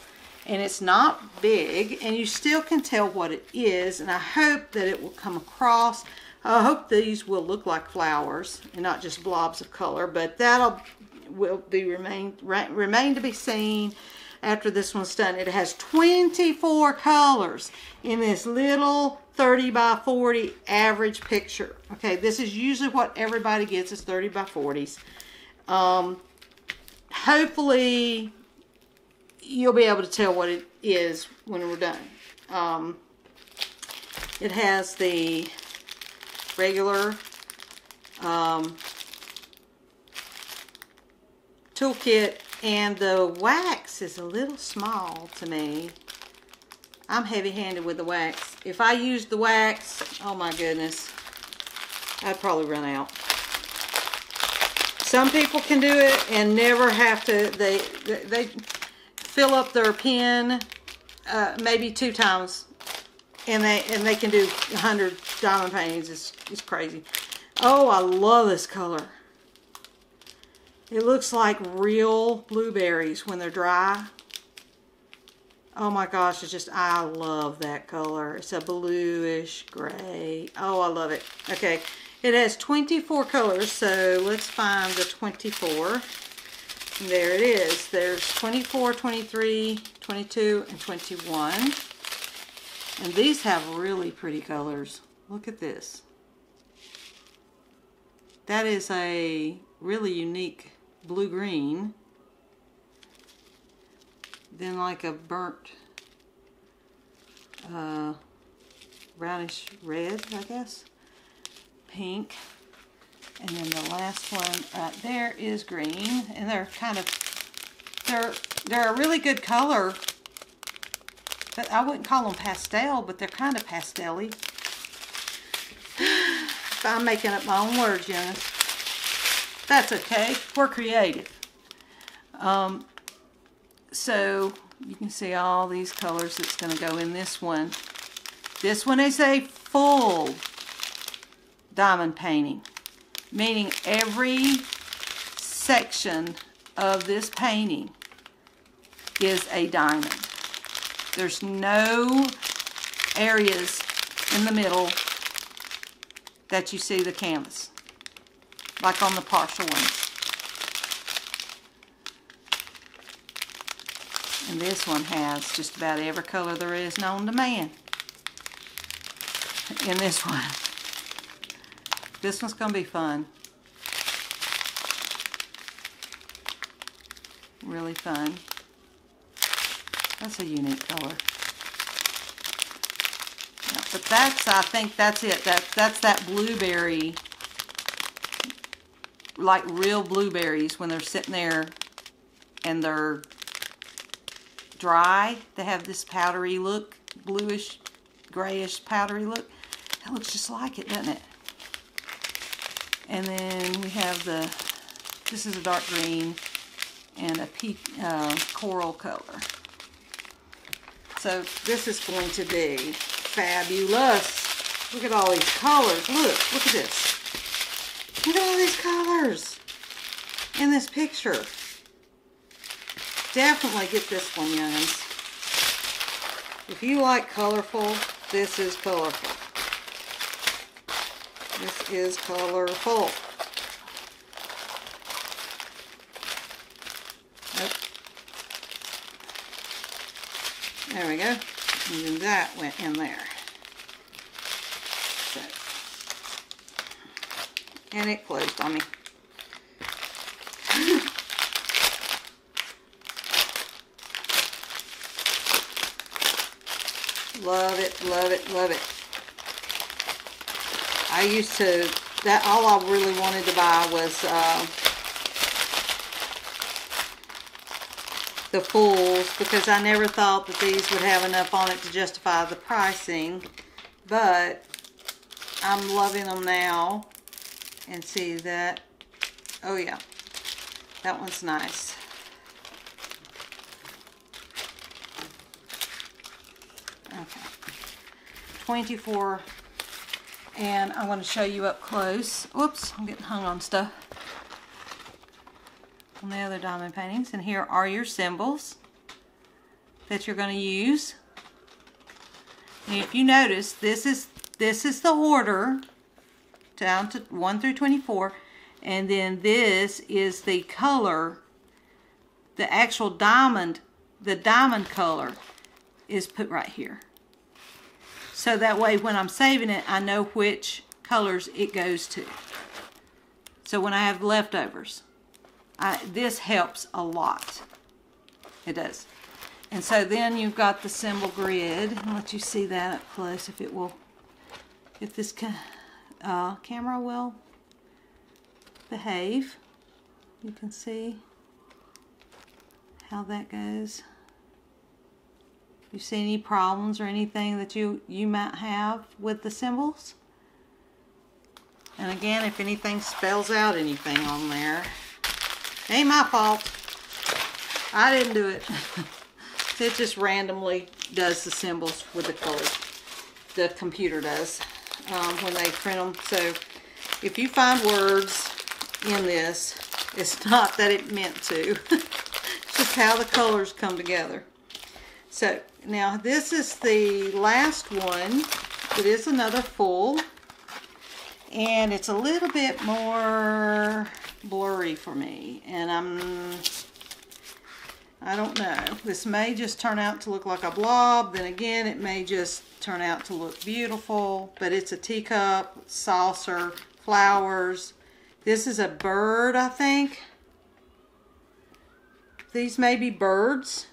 And it's not big, and you still can tell what it is. And I hope that it will come across. I hope these will look like flowers and not just blobs of color. But that'll will be remain remain to be seen after this one's done. It has 24 colors in this little 30 by 40 average picture. Okay, this is usually what everybody gets is 30 by 40s. Um, hopefully, you'll be able to tell what it is when we're done. Um, it has the regular um, toolkit and the wax is a little small to me. I'm heavy-handed with the wax. If I used the wax, oh my goodness, I'd probably run out. Some people can do it and never have to, they, they, they fill up their pen uh, maybe two times and they and they can do 100 diamond paintings. It's, it's crazy. Oh, I love this color. It looks like real blueberries when they're dry. Oh my gosh, it's just, I love that color. It's a bluish gray. Oh, I love it. Okay, it has 24 colors, so let's find the 24. There it is. There's 24, 23, 22, and 21. And these have really pretty colors. Look at this. That is a really unique blue-green. Then like a burnt uh, brownish red, I guess. Pink. And then the last one right there is green. And they're kind of, they're, they're a really good color. But I wouldn't call them pastel, but they're kind of pastel-y. I'm making up my own words, Jonas. That's okay. We're creative. Um, so you can see all these colors that's going to go in this one. This one is a full diamond painting, meaning every section of this painting is a diamond. There's no areas in the middle that you see the canvas like on the partial ones. And this one has just about every color there is known to man. In this one. This one's going to be fun. Really fun. That's a unique color. Yeah, but that's, I think that's it. That, that's that blueberry like real blueberries when they're sitting there and they're dry. They have this powdery look, bluish, grayish, powdery look. That looks just like it, doesn't it? And then we have the, this is a dark green and a peak, uh, coral color. So this is going to be fabulous. Look at all these colors. Look, look at this. Look at all these colors in this picture. Definitely get this one, youngins. If you like colorful, this is colorful. This is colorful. There we go. And then that went in there. So. And it closed on me. love it, love it, love it. I used to, that all I really wanted to buy was uh, the fulls because I never thought that these would have enough on it to justify the pricing. But I'm loving them now. And see that, oh yeah, that one's nice. Okay. 24 and I want to show you up close. Whoops, I'm getting hung on stuff. On the other diamond paintings. And here are your symbols that you're going to use. And if you notice, this is this is the order down to 1 through 24. And then this is the color, the actual diamond, the diamond color is put right here. So that way when I'm saving it, I know which colors it goes to. So when I have leftovers, I, this helps a lot. It does. And so then you've got the symbol grid. I'll let you see that up close if it will, if this ca uh, camera will behave. You can see how that goes you see any problems or anything that you, you might have with the symbols. And again, if anything spells out anything on there, ain't my fault. I didn't do it. it just randomly does the symbols with the colors. The computer does um, when they print them. So if you find words in this, it's not that it meant to. it's just how the colors come together. So now this is the last one. It is another full. And it's a little bit more blurry for me. And I'm, I don't know. This may just turn out to look like a blob. Then again, it may just turn out to look beautiful. But it's a teacup, saucer, flowers. This is a bird, I think. These may be birds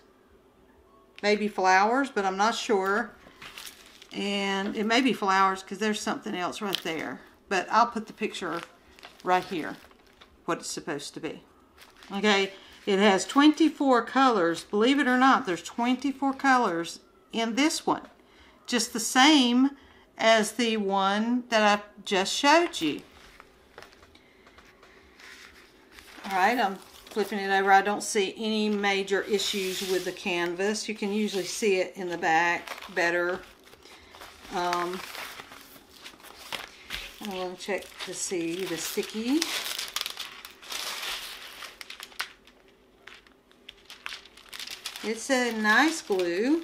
maybe flowers, but I'm not sure. And it may be flowers because there's something else right there. But I'll put the picture right here, what it's supposed to be. Okay, it has 24 colors. Believe it or not, there's 24 colors in this one. Just the same as the one that I just showed you. All right, I'm flipping it over, I don't see any major issues with the canvas. You can usually see it in the back better. Um, I'm going to check to see the sticky. It's a nice glue.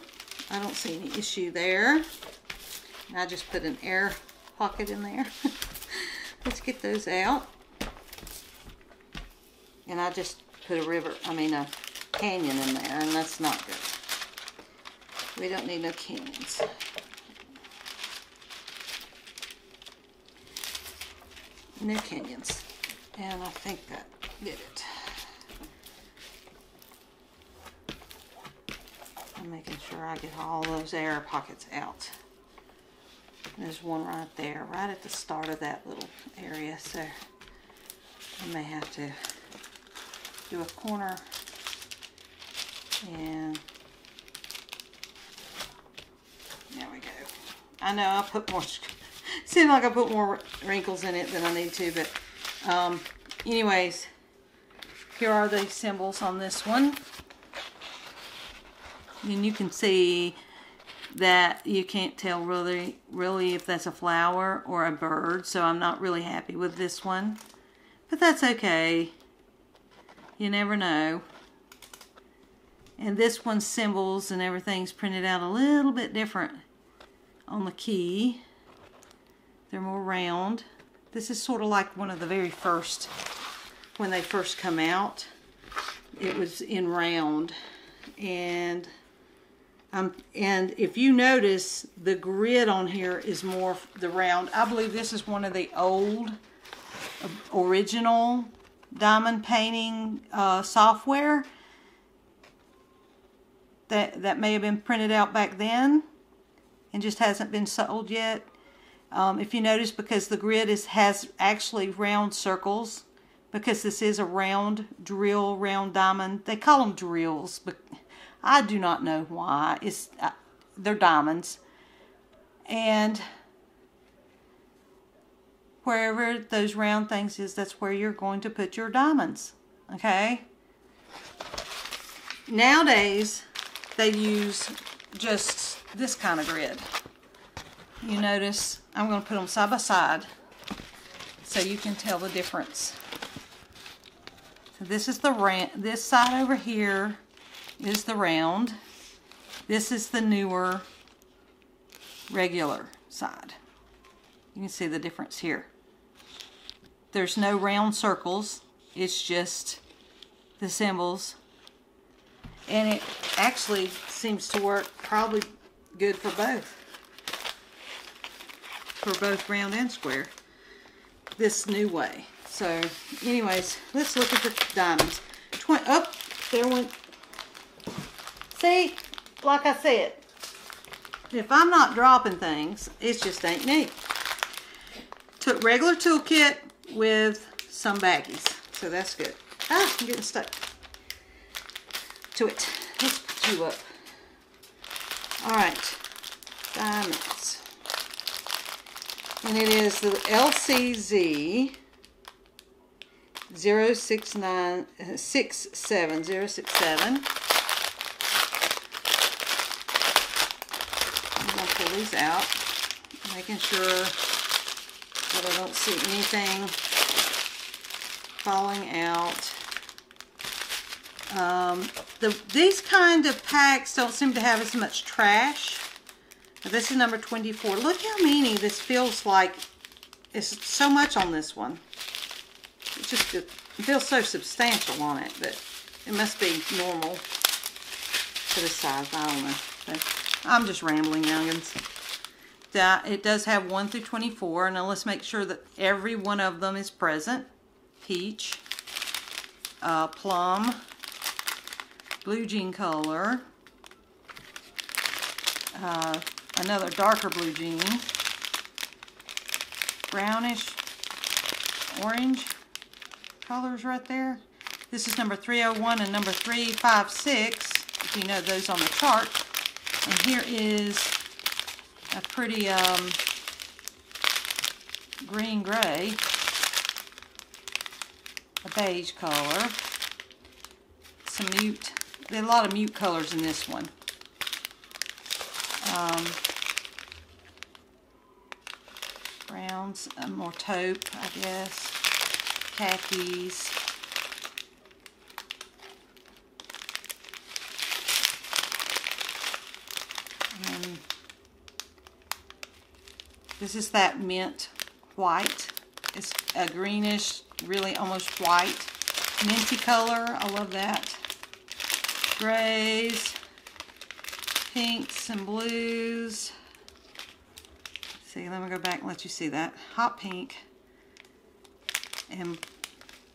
I don't see any issue there. I just put an air pocket in there. Let's get those out. And I just put a river, I mean a canyon in there, and that's not good. We don't need no canyons. No canyons. And I think that did it. I'm making sure I get all those air pockets out. There's one right there, right at the start of that little area, so I may have to a corner and there we go. I know I put more, seems like I put more wrinkles in it than I need to, but Um, anyways, here are the symbols on this one. And you can see that you can't tell really really if that's a flower or a bird so I'm not really happy with this one but that's okay you never know. And this one's symbols and everything's printed out a little bit different on the key. They're more round. This is sort of like one of the very first when they first come out. It was in round. And um, and if you notice, the grid on here is more the round. I believe this is one of the old uh, original diamond painting uh, software that, that may have been printed out back then and just hasn't been sold yet. Um, if you notice, because the grid is has actually round circles, because this is a round drill, round diamond. They call them drills, but I do not know why. It's uh, they're diamonds. And wherever those round things is, that's where you're going to put your diamonds. Okay? Nowadays, they use just this kind of grid. You notice, I'm going to put them side by side so you can tell the difference. So this is the round, this side over here is the round. This is the newer regular side. You can see the difference here. There's no round circles. It's just the symbols. And it actually seems to work probably good for both. For both round and square. This new way. So, anyways, let's look at the diamonds. Tw oh, there went See, like I said, if I'm not dropping things, it just ain't neat. Took regular toolkit with some baggies, so that's good. Ah, I'm getting stuck to it. Let's put you up. All right, diamonds. And it is the LCZ 069, 67067. these out, making sure I don't see anything falling out. Um, the, these kind of packs don't seem to have as much trash. This is number 24. Look how many this feels like. It's so much on this one. It just it feels so substantial on it, but it must be normal for this size. I don't know. I'm just rambling, youngins. That it does have 1 through 24. Now let's make sure that every one of them is present. Peach, uh, plum, blue jean color, uh, another darker blue jean, brownish orange colors right there. This is number 301 and number 356, if you know those on the chart. And here is a pretty um, green gray, a beige color, some mute, a lot of mute colors in this one. Um, browns, uh, more taupe, I guess, khakis, This is that mint white. It's a greenish, really almost white, minty color. I love that. Grays, pinks and blues. See, let me go back and let you see that. Hot pink and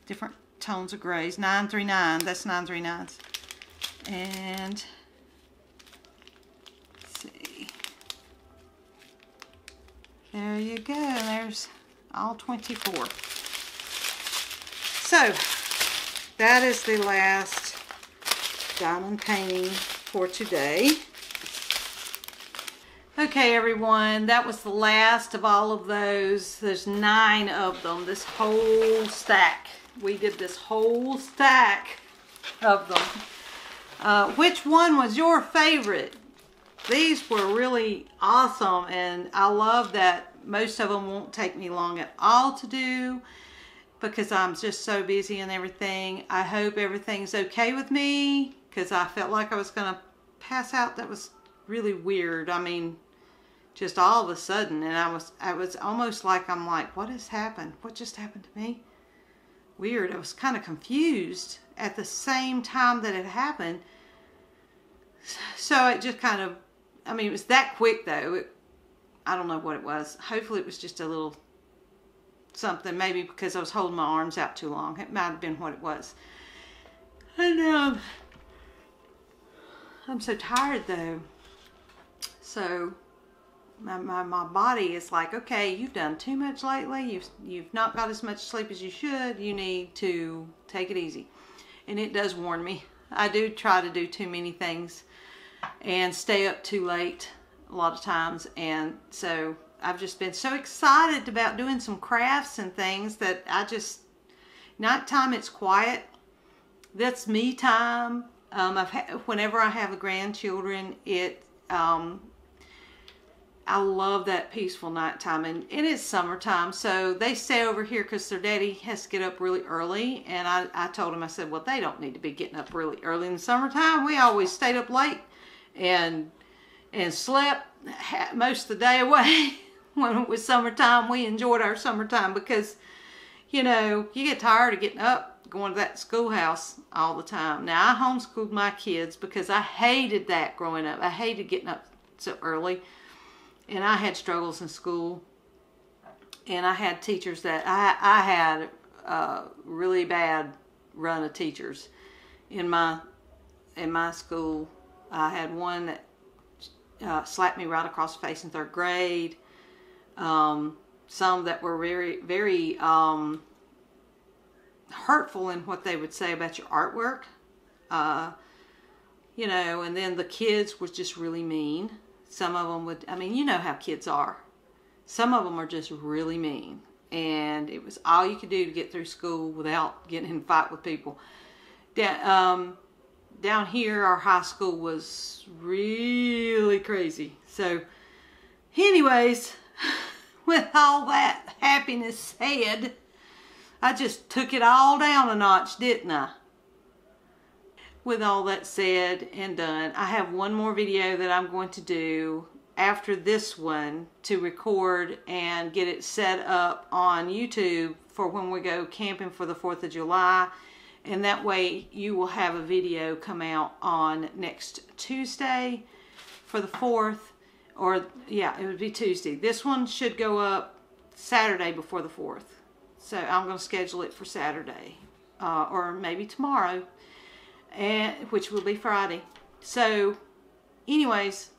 different tones of grays. 939, that's 939s. And There you go. There's all 24. So, that is the last diamond painting for today. Okay, everyone, that was the last of all of those. There's nine of them, this whole stack. We did this whole stack of them. Uh, which one was your favorite? These were really awesome, and I love that most of them won't take me long at all to do because I'm just so busy and everything. I hope everything's okay with me because I felt like I was going to pass out. That was really weird. I mean, just all of a sudden and I was I was almost like I'm like what has happened what just happened to me weird I was kind of confused at the same time that it happened so it just kind of I mean it was that quick though it, I don't know what it was hopefully it was just a little something maybe because I was holding my arms out too long it might have been what it was and um I'm so tired though so my, my, my body is like, okay, you've done too much lately. You've, you've not got as much sleep as you should. You need to take it easy. And it does warn me. I do try to do too many things and stay up too late a lot of times. And so I've just been so excited about doing some crafts and things that I just, nighttime it's quiet. That's me time. Um, I've whenever I have grandchildren, it um, I love that peaceful nighttime and it is summertime so they stay over here because their daddy has to get up really early and I, I told him I said well they don't need to be getting up really early in the summertime we always stayed up late and and slept most of the day away when it was summertime. We enjoyed our summertime because you know you get tired of getting up going to that schoolhouse all the time. Now I homeschooled my kids because I hated that growing up. I hated getting up so early and I had struggles in school, and I had teachers that I I had a really bad run of teachers in my in my school. I had one that uh, slapped me right across the face in third grade. Um, some that were very very um, hurtful in what they would say about your artwork. Uh, you know, and then the kids were just really mean. Some of them would, I mean, you know how kids are. Some of them are just really mean. And it was all you could do to get through school without getting in a fight with people. Down, um, down here, our high school was really crazy. So, anyways, with all that happiness said, I just took it all down a notch, didn't I? with all that said and done, I have one more video that I'm going to do after this one to record and get it set up on YouTube for when we go camping for the 4th of July. And that way you will have a video come out on next Tuesday for the 4th. Or, yeah, it would be Tuesday. This one should go up Saturday before the 4th. So I'm going to schedule it for Saturday. Uh, or maybe tomorrow and which will be Friday. So, anyways,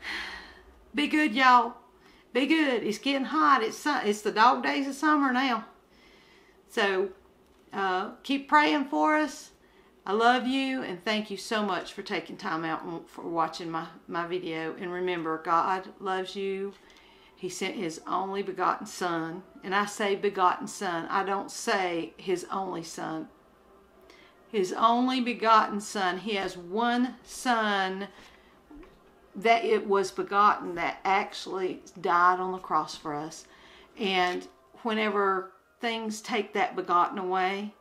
be good, y'all. Be good. It's getting hot. It's it's the dog days of summer now. So, uh, keep praying for us. I love you and thank you so much for taking time out for watching my, my video. And remember, God loves you. He sent his only begotten son. And I say begotten son. I don't say his only son his only begotten son. He has one son that it was begotten that actually died on the cross for us. And whenever things take that begotten away,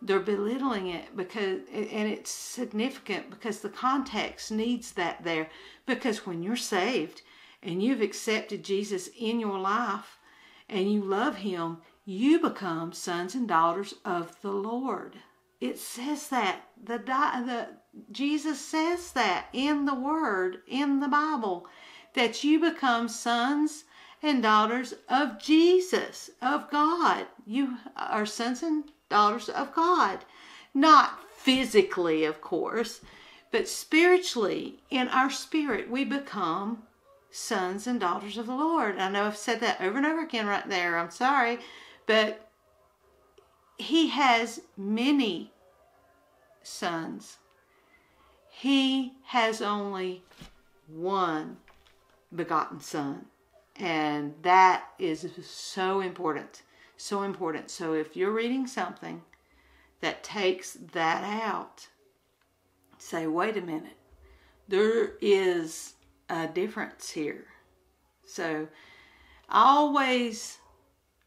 they're belittling it because and it's significant because the context needs that there. Because when you're saved and you've accepted Jesus in your life and you love him you become sons and daughters of the Lord. It says that. The the Jesus says that in the word in the Bible that you become sons and daughters of Jesus of God. You are sons and daughters of God. Not physically of course but spiritually in our spirit we become sons and daughters of the Lord. I know I've said that over and over again right there. I'm sorry. But he has many sons. He has only one begotten Son. And that is so important. So important. So if you're reading something that takes that out, say, wait a minute, there is a difference here. So always,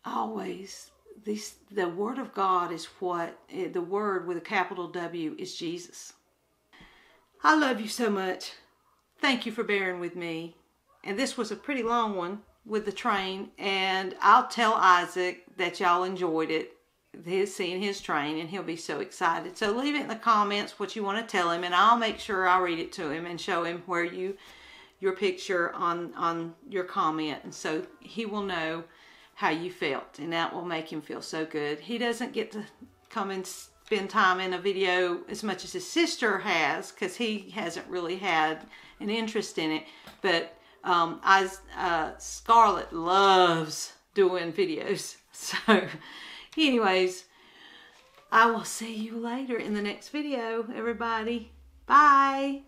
always, this, the Word of God is what, eh, the Word with a capital W is Jesus. I love you so much. Thank you for bearing with me. And this was a pretty long one with the train. And I'll tell Isaac that y'all enjoyed it, his seeing his train, and he'll be so excited. So leave it in the comments what you want to tell him, and I'll make sure I read it to him and show him where you your picture on on your comment, and so he will know how you felt, and that will make him feel so good. He doesn't get to come and spend time in a video as much as his sister has because he hasn't really had an interest in it. But um, I, uh, Scarlett loves doing videos. So anyways, I will see you later in the next video, everybody. Bye.